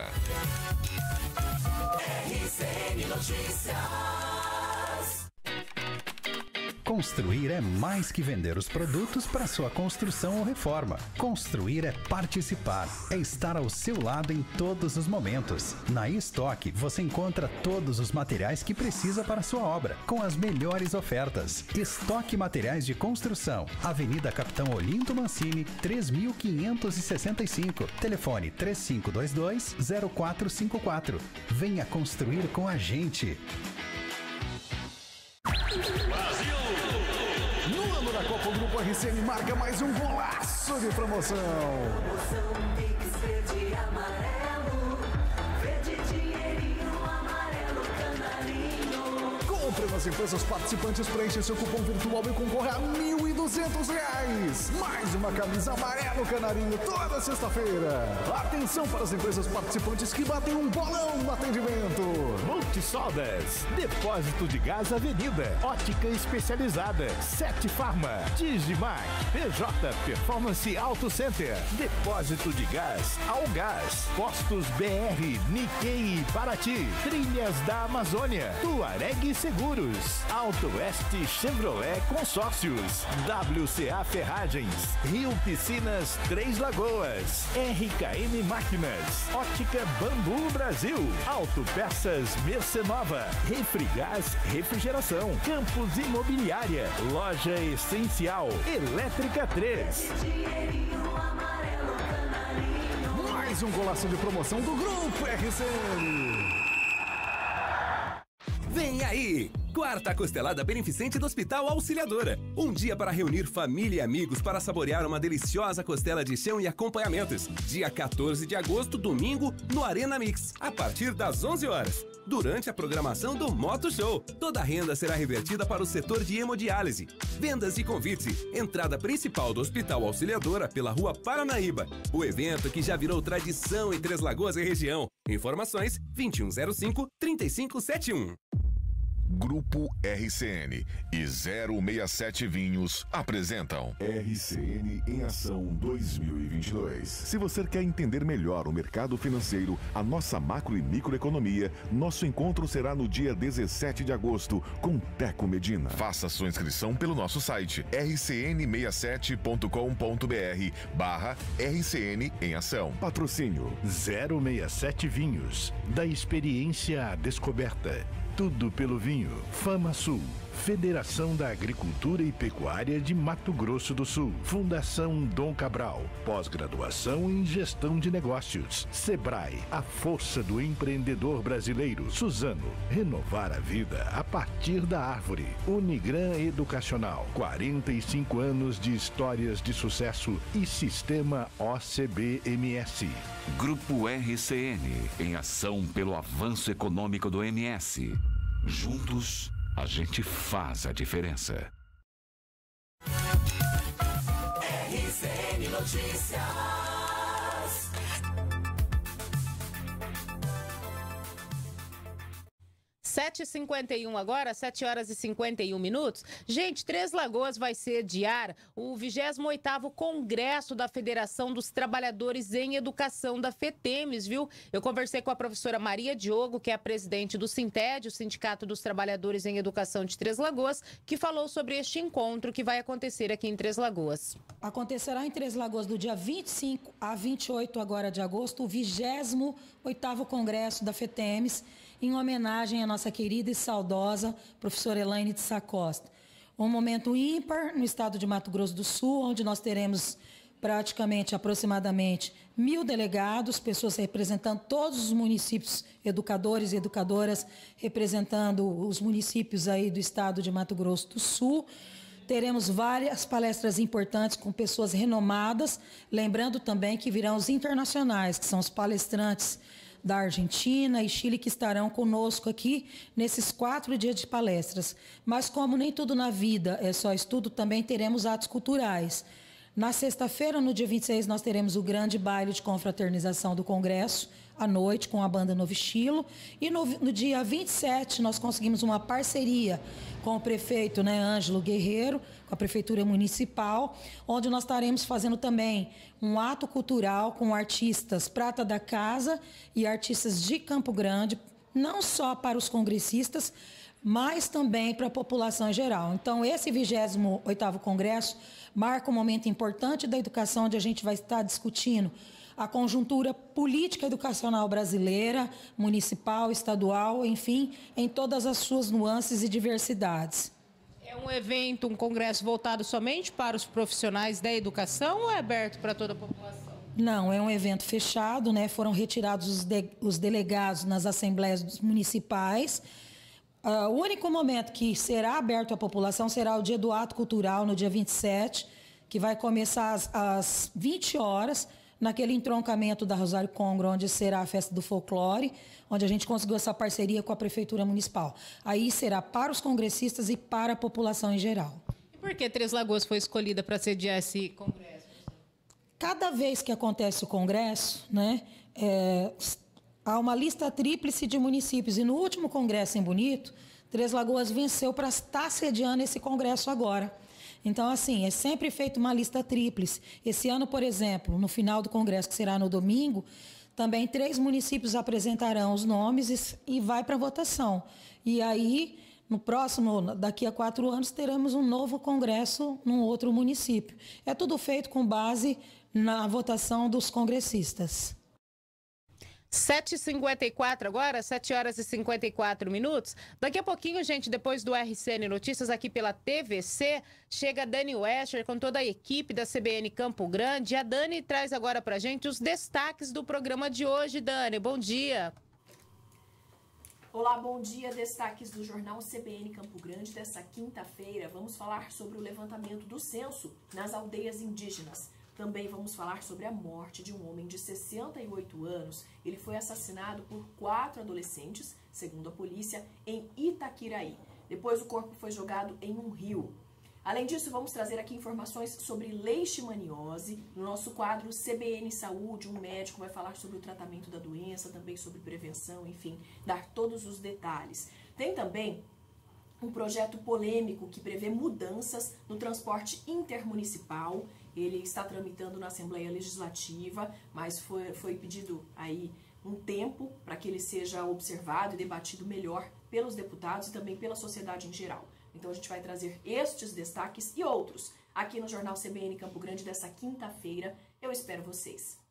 RCN Notícias. Construir é mais que vender os produtos para sua construção ou reforma. Construir é participar, é estar ao seu lado em todos os momentos. Na Estoque você encontra todos os materiais que precisa para sua obra, com as melhores ofertas. Estoque Materiais de Construção, Avenida Capitão Olinto Mancini, 3565. Telefone 3522 0454. Venha construir com a gente. No ano da Copa o Grupo RCN marca mais um golaço de promoção. Promoção Pix Verde e Amarelo. Compre nas empresas participantes, preencha seu cupom virtual e concorra a 1.200 reais. Mais uma camisa amarelo canarinho toda sexta-feira. Atenção para as empresas participantes que batem um bolão no atendimento. Multisodas, Depósito de Gás Avenida, Ótica Especializada, Sete Farma, Digimac, PJ Performance Auto Center, Depósito de Gás, Algás, Postos BR, Nikkei e Paraty, Trilhas da Amazônia, Tuareg Seguros, Auto Oeste Chevrolet Consórcios, WCA Ferragens, Rio Piscinas Três Lagoas, RKM Máquinas, Ótica Bambu Brasil, Autopeças Mercenova, Refrigás Refrigeração, Campos Imobiliária, Loja Essencial, Elétrica 3. Dinheirinho, amarelo canarinho. Mais um golaço de promoção do Grupo RCN. Vem aí! Quarta costelada beneficente do Hospital Auxiliadora. Um dia para reunir família e amigos para saborear uma deliciosa costela de chão e acompanhamentos. Dia 14 de agosto, domingo, no Arena Mix, a partir das 11 horas. Durante a programação do Moto Show, toda a renda será revertida para o setor de hemodiálise. Vendas e convites. Entrada principal do Hospital Auxiliadora pela Rua Paranaíba. O evento que já virou tradição em Três Lagoas e região. Informações 2105 3571. Grupo RCN e 067 Vinhos apresentam RCN em Ação 2022. Se você quer entender melhor o mercado financeiro, a nossa macro e microeconomia, nosso encontro será no dia 17 de agosto com Teco Medina. Faça sua inscrição pelo nosso site rcn67.com.br barra RCN em Ação. Patrocínio 067 Vinhos, da experiência à descoberta. Tudo pelo vinho. Fama Sul. Federação da Agricultura e Pecuária de Mato Grosso do Sul. Fundação Dom Cabral. Pós-graduação em Gestão de Negócios. Sebrae. A força do empreendedor brasileiro. Suzano. Renovar a vida a partir da árvore. Unigran Educacional. 45 anos de histórias de sucesso e Sistema OCBMS. Grupo RCN, em ação pelo avanço econômico do MS. Juntos, a gente faz a diferença. RCN Notícias. 7h51 agora, 7 horas e 51 minutos. Gente, Três Lagoas vai sediar o 28º Congresso da Federação dos Trabalhadores em Educação da FETEMES, viu? Eu conversei com a professora Maria Diogo, que é a presidente do Sinted, o Sindicato dos Trabalhadores em Educação de Três Lagoas, que falou sobre este encontro que vai acontecer aqui em Três Lagoas. Acontecerá em Três Lagoas do dia 25 a 28 agora de agosto, o 28º Congresso da FETEMES, em homenagem à nossa querida e saudosa professora Elaine de Sacosta. Um momento ímpar no estado de Mato Grosso do Sul, onde nós teremos praticamente aproximadamente mil delegados, pessoas representando todos os municípios, educadores e educadoras, representando os municípios aí do estado de Mato Grosso do Sul. Teremos várias palestras importantes com pessoas renomadas, lembrando também que virão os internacionais, que são os palestrantes da Argentina e Chile que estarão conosco aqui nesses quatro dias de palestras. Mas como nem tudo na vida é só estudo, também teremos atos culturais. Na sexta-feira, no dia 26, nós teremos o grande baile de confraternização do Congresso, à noite, com a banda Novo Estilo. E no, no dia 27, nós conseguimos uma parceria com o prefeito né, Ângelo Guerreiro, com a Prefeitura Municipal, onde nós estaremos fazendo também um ato cultural com artistas Prata da Casa e artistas de Campo Grande, não só para os congressistas, mas também para a população em geral. Então, esse 28º Congresso marca um momento importante da educação, onde a gente vai estar discutindo a conjuntura política educacional brasileira, municipal, estadual, enfim, em todas as suas nuances e diversidades. É um evento, um congresso voltado somente para os profissionais da educação ou é aberto para toda a população? Não, é um evento fechado, né? Foram retirados os, de, os delegados nas assembleias municipais. Ah, o único momento que será aberto à população será o dia do ato cultural, no dia 27, que vai começar às, às 20 horas, naquele entroncamento da Rosário Congro, onde será a festa do folclore, onde a gente conseguiu essa parceria com a Prefeitura Municipal. Aí será para os congressistas e para a população em geral. E por que Três Lagoas foi escolhida para sediar esse congresso? Cada vez que acontece o congresso, né, é, há uma lista tríplice de municípios. E no último congresso em Bonito, Três Lagoas venceu para estar sediando esse congresso agora. Então, assim, é sempre feita uma lista tríplice. Esse ano, por exemplo, no final do congresso, que será no domingo, também três municípios apresentarão os nomes e, e vai para votação. E aí, no próximo, daqui a quatro anos, teremos um novo congresso num outro município. É tudo feito com base na votação dos congressistas. 7h54 agora, 7 horas e 54 minutos. Daqui a pouquinho, gente, depois do RCN Notícias aqui pela TVC, chega Dani Wester com toda a equipe da CBN Campo Grande. A Dani traz agora pra gente os destaques do programa de hoje. Dani, bom dia. Olá, bom dia. Destaques do jornal CBN Campo Grande dessa quinta-feira. Vamos falar sobre o levantamento do censo nas aldeias indígenas. Também vamos falar sobre a morte de um homem de 68 anos. Ele foi assassinado por quatro adolescentes, segundo a polícia, em Itaquiraí. Depois o corpo foi jogado em um rio. Além disso, vamos trazer aqui informações sobre leishmaniose. No nosso quadro CBN Saúde, um médico vai falar sobre o tratamento da doença, também sobre prevenção, enfim, dar todos os detalhes. Tem também um projeto polêmico que prevê mudanças no transporte intermunicipal ele está tramitando na Assembleia Legislativa, mas foi, foi pedido aí um tempo para que ele seja observado e debatido melhor pelos deputados e também pela sociedade em geral. Então a gente vai trazer estes destaques e outros aqui no Jornal CBN Campo Grande dessa quinta-feira. Eu espero vocês.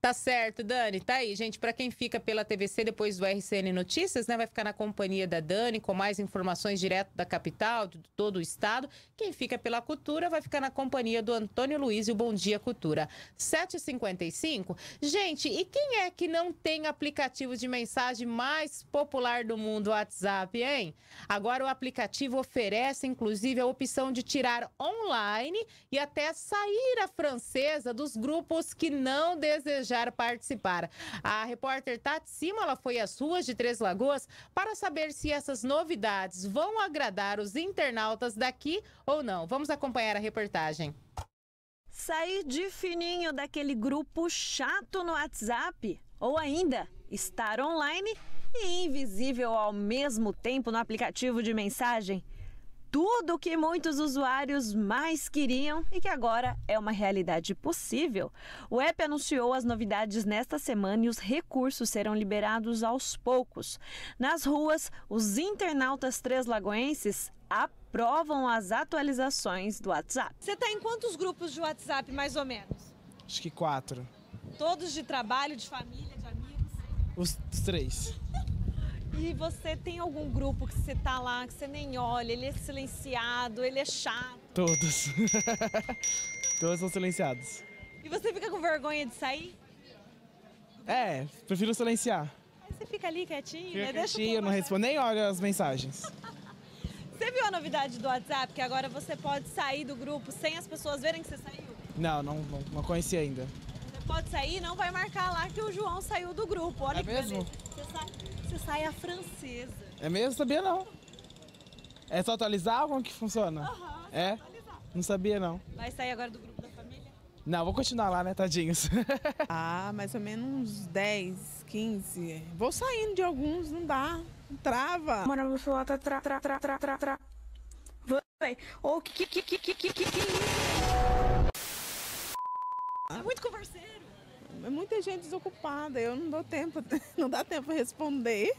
Tá certo, Dani. Tá aí, gente. Para quem fica pela TVC depois do RCN Notícias, né, vai ficar na companhia da Dani com mais informações direto da capital, de todo o estado. Quem fica pela Cultura vai ficar na companhia do Antônio Luiz e o Bom Dia Cultura. 7h55. Gente, e quem é que não tem aplicativo de mensagem mais popular do mundo, o WhatsApp, hein? Agora o aplicativo oferece, inclusive, a opção de tirar online e até sair a francesa dos grupos que não desejam desejar participar. A repórter Tati Simola foi às ruas de Três Lagoas para saber se essas novidades vão agradar os internautas daqui ou não. Vamos acompanhar a reportagem. Sair de fininho daquele grupo chato no WhatsApp ou ainda estar online e invisível ao mesmo tempo no aplicativo de mensagem tudo o que muitos usuários mais queriam e que agora é uma realidade possível. O app anunciou as novidades nesta semana e os recursos serão liberados aos poucos. Nas ruas, os internautas três lagoenses aprovam as atualizações do WhatsApp. Você está em quantos grupos de WhatsApp, mais ou menos? Acho que quatro. Todos de trabalho, de família, de amigos? Os, os três. E você tem algum grupo que você tá lá, que você nem olha, ele é silenciado, ele é chato? Todos. Todos são silenciados. E você fica com vergonha de sair? É, prefiro silenciar. Aí você fica ali quietinho, Fica né? quietinho, eu não respondo, nem olho as mensagens. Você viu a novidade do WhatsApp, que agora você pode sair do grupo sem as pessoas verem que você saiu? Não, não, não, não conheci ainda. Você pode sair não vai marcar lá que o João saiu do grupo. Olha É que mesmo? beleza. Você sai, você sai a francesa. É mesmo? Sabia não. É só atualizar ou como que funciona? é? Não sabia não. Vai sair agora do grupo da família? Não, vou continuar lá, né, tadinhos. Ah, mais ou menos uns 10, 15. Vou saindo de alguns, não dá. Trava. Mano, meu celular tá tra, tra, tra, tra, tra, tra. Vai. Ô, que, que, que, que, que, que, que... É muito converseiro. É muita gente desocupada, eu não dou tempo, não dá tempo responder.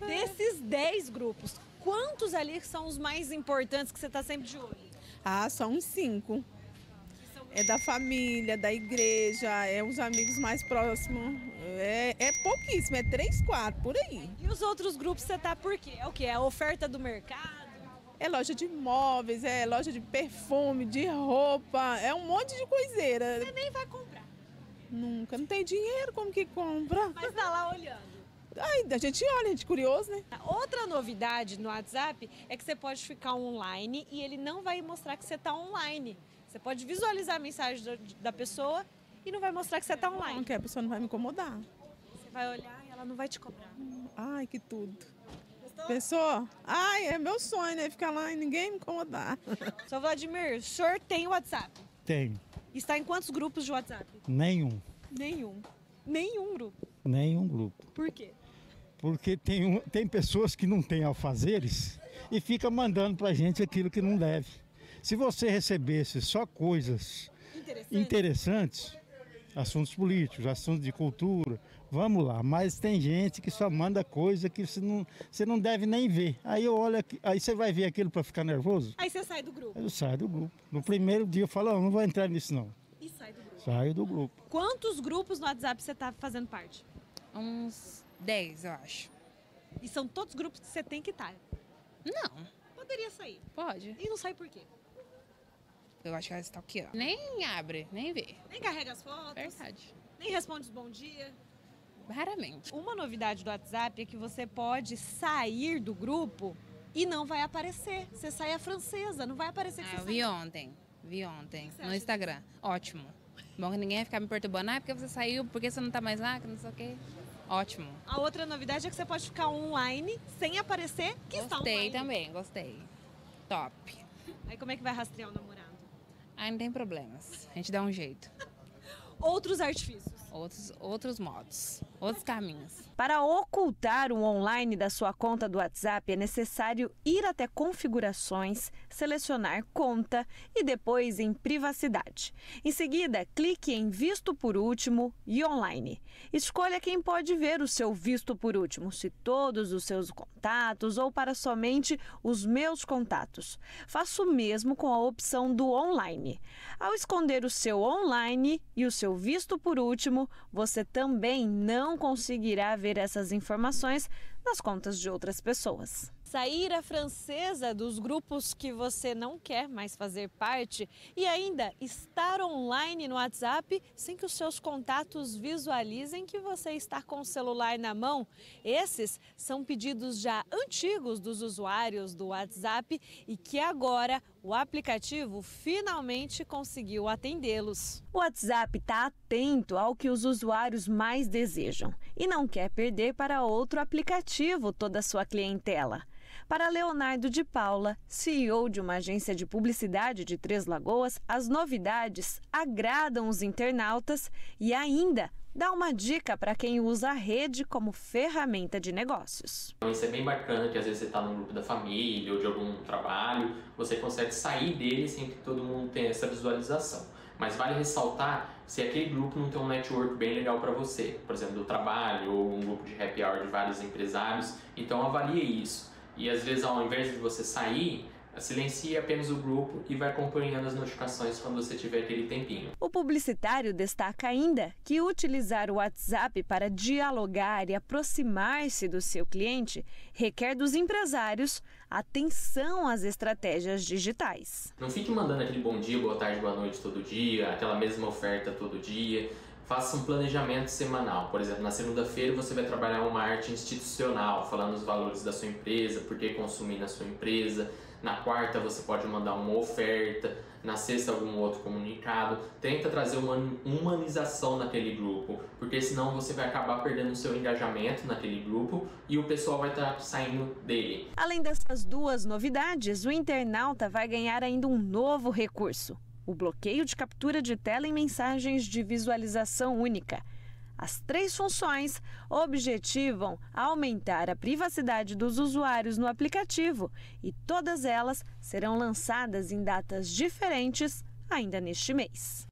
Desses 10 grupos, quantos ali são os mais importantes que você tá sempre de olho? Ah, são uns cinco. É da família, da igreja, é os amigos mais próximos. É, é pouquíssimo, é três, quatro, por aí. E os outros grupos você tá por quê? É o quê? É a oferta do mercado? É loja de móveis, é loja de perfume, de roupa, é um monte de coiseira. Você nem vai comprar. Nunca, não tem dinheiro, como que compra? Mas tá lá olhando. Ai, a gente olha, a gente é curioso, né? Outra novidade no WhatsApp é que você pode ficar online e ele não vai mostrar que você está online. Você pode visualizar a mensagem da, da pessoa e não vai mostrar que você está online. Não, que a pessoa não vai me incomodar. Você vai olhar e ela não vai te cobrar. Ai, que tudo. Pessoa? Ai, é meu sonho, né? Ficar lá e ninguém me incomodar. Seu Vladimir, o senhor tem WhatsApp? Tem. Está em quantos grupos de WhatsApp? Nenhum. Nenhum. Nenhum grupo. Nenhum grupo. Por quê? Porque tem, um- tem pessoas que não têm alfazeres e fica mandando pra gente aquilo que não deve. Se você recebesse só coisas interessantes, assuntos políticos, assuntos de cultura, vamos lá. Mas tem gente que só manda coisa que você não, você não deve nem ver. Aí eu olho, aqui- aí você vai ver aquilo para ficar nervoso? Aí você sai do grupo. Eu saio do grupo. No primeiro dia eu falo, "Ó, não vou entrar nisso não. E sai do grupo. Saio do grupo. Quantos grupos no WhatsApp você está fazendo parte? Uns 10, eu acho. E são todos grupos que você tem que estar? Não. Poderia sair. Pode. E não sai por quê? Eu acho que ela está aqui, ó. Nem abre, nem vê. Nem carrega as fotos. Verdade. Nem responde os bom dia. Raramente. Uma novidade do WhatsApp é que você pode sair do grupo e não vai aparecer. Você sai a francesa, não vai aparecer que Ah, você vi saiu. ontem. Vi ontem. No Instagram. Ótimo. Bom que ninguém vai ficar me perturbando. Ah, porque você saiu, porque você não tá mais lá, que não sei o quê. Ótimo. A outra novidade é que você pode ficar online sem aparecer que está Gostei online. também, gostei. Top. Aí como é que vai rastrear o namorado? Ah, não tem problemas. A gente dá um jeito. Outros artifícios. Outros, outros modos. Outros caminhos. Para ocultar o online da sua conta do WhatsApp, é necessário ir até configurações, selecionar conta e depois em privacidade. Em seguida, clique em visto por último e online. Escolha quem pode ver o seu visto por último, se todos os seus contatos ou para somente os meus contatos. Faça o mesmo com a opção do online. Ao esconder o seu online e o seu visto por último, você também não conseguirá ver essas informações nas contas de outras pessoas. Sair a francesa dos grupos que você não quer mais fazer parte e ainda estar online no WhatsApp sem que os seus contatos visualizem que você está com o celular na mão. Esses são pedidos já antigos dos usuários do WhatsApp e que agora o aplicativo finalmente conseguiu atendê-los. O WhatsApp está atento ao que os usuários mais desejam e não quer perder para outro aplicativo toda a sua clientela. Para Leonardo de Paula, CEO de uma agência de publicidade de Três Lagoas, as novidades agradam os internautas e ainda dá uma dica para quem usa a rede como ferramenta de negócios. Então, isso é bem bacana, que às vezes você está num grupo da família ou de algum trabalho, você consegue sair dele sem que todo mundo tenha essa visualização. Mas vale ressaltar se aquele grupo não tem um network bem legal para você, por exemplo, do trabalho ou um grupo de happy hour de vários empresários, então avalie isso. E às vezes, ao invés de você sair, silencie apenas o grupo e vai acompanhando as notificações quando você tiver aquele tempinho. O publicitário destaca ainda que utilizar o WhatsApp para dialogar e aproximar-se do seu cliente requer dos empresários atenção às estratégias digitais. Não fique mandando aquele bom dia, boa tarde, boa noite todo dia, aquela mesma oferta todo dia. Faça um planejamento semanal. Por exemplo, na segunda-feira você vai trabalhar uma arte institucional, falando os valores da sua empresa, por que consumir na sua empresa. Na quarta você pode mandar uma oferta, na sexta algum outro comunicado. Tenta trazer uma humanização naquele grupo, porque senão você vai acabar perdendo o seu engajamento naquele grupo e o pessoal vai estar saindo dele. Além dessas duas novidades, o internauta vai ganhar ainda um novo recurso: o bloqueio de captura de tela em mensagens de visualização única. As três funções objetivam aumentar a privacidade dos usuários no aplicativo e todas elas serão lançadas em datas diferentes ainda neste mês.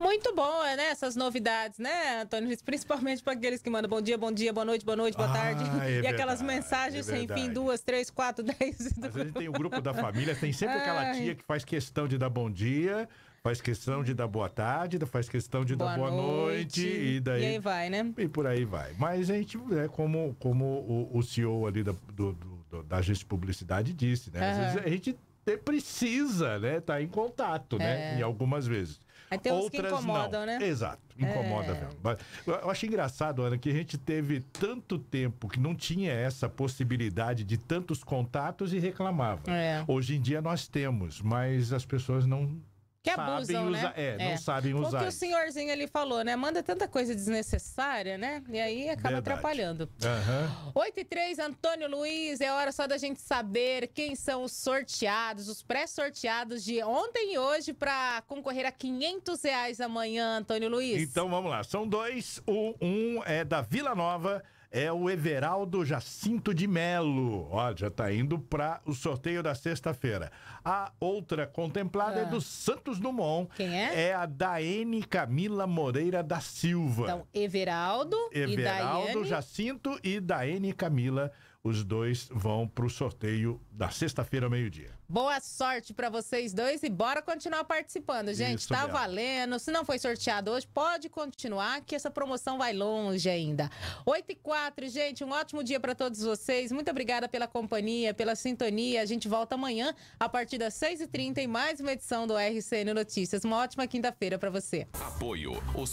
Muito bom, né? Essas novidades, né, Antônio? Principalmente para aqueles que mandam bom dia, bom dia, boa noite, boa noite, boa tarde. Ah, é e aquelas verdade, mensagens é sem fim, duas, três, quatro, dez. Às vezes tem o grupo da família, tem sempre aquela Ai. tia que faz questão de dar bom dia, faz questão de dar boa tarde, faz questão de dar boa noite, e daí. E aí vai, né? E por aí vai. Mas a gente, é como, como o, o CEO ali da, do, do- da agência de publicidade disse, né? Às Aham. vezes a gente te- precisa, né? Estar em contato, né? É. Em algumas vezes. Aí tem uns que outras incomodam, não. né? Exato, incomoda É. mesmo. Eu acho engraçado, Ana, que a gente teve tanto tempo que não tinha essa possibilidade de tantos contatos e reclamava. É. Hoje em dia nós temos, mas as pessoas não Que sabem abusam, usar. né? É, não sabem usar. O que o senhorzinho ali falou, né? Manda tanta coisa desnecessária, né? E aí acaba Verdade. atrapalhando. Aham. 8 e 3, Antônio Luiz, é hora só da gente saber quem são os sorteados, os pré-sorteados de ontem e hoje para concorrer a 500 reais amanhã, Antônio Luiz. Então vamos lá, são dois. O um é da Vila Nova, é o Everaldo Jacinto de Melo. Ó, já tá indo para o sorteio da sexta-feira. A outra contemplada é Ah. do Santos Dumont. Quem é? É a Daene Camila Moreira da Silva. Então, Everaldo e Everaldo Daiane. Jacinto e Daene Camila. Os dois vão para o sorteio da sexta-feira ao meio-dia. Boa sorte pra vocês dois e bora continuar participando, gente. Isso tá mesmo. valendo. Se não foi sorteado hoje, pode continuar que essa promoção vai longe ainda. 8 e 4, gente, um ótimo dia pra todos vocês. Muito obrigada pela companhia, pela sintonia. A gente volta amanhã a partir das 6h30 em mais uma edição do RCN Notícias. Uma ótima quinta-feira pra você. Apoio. Os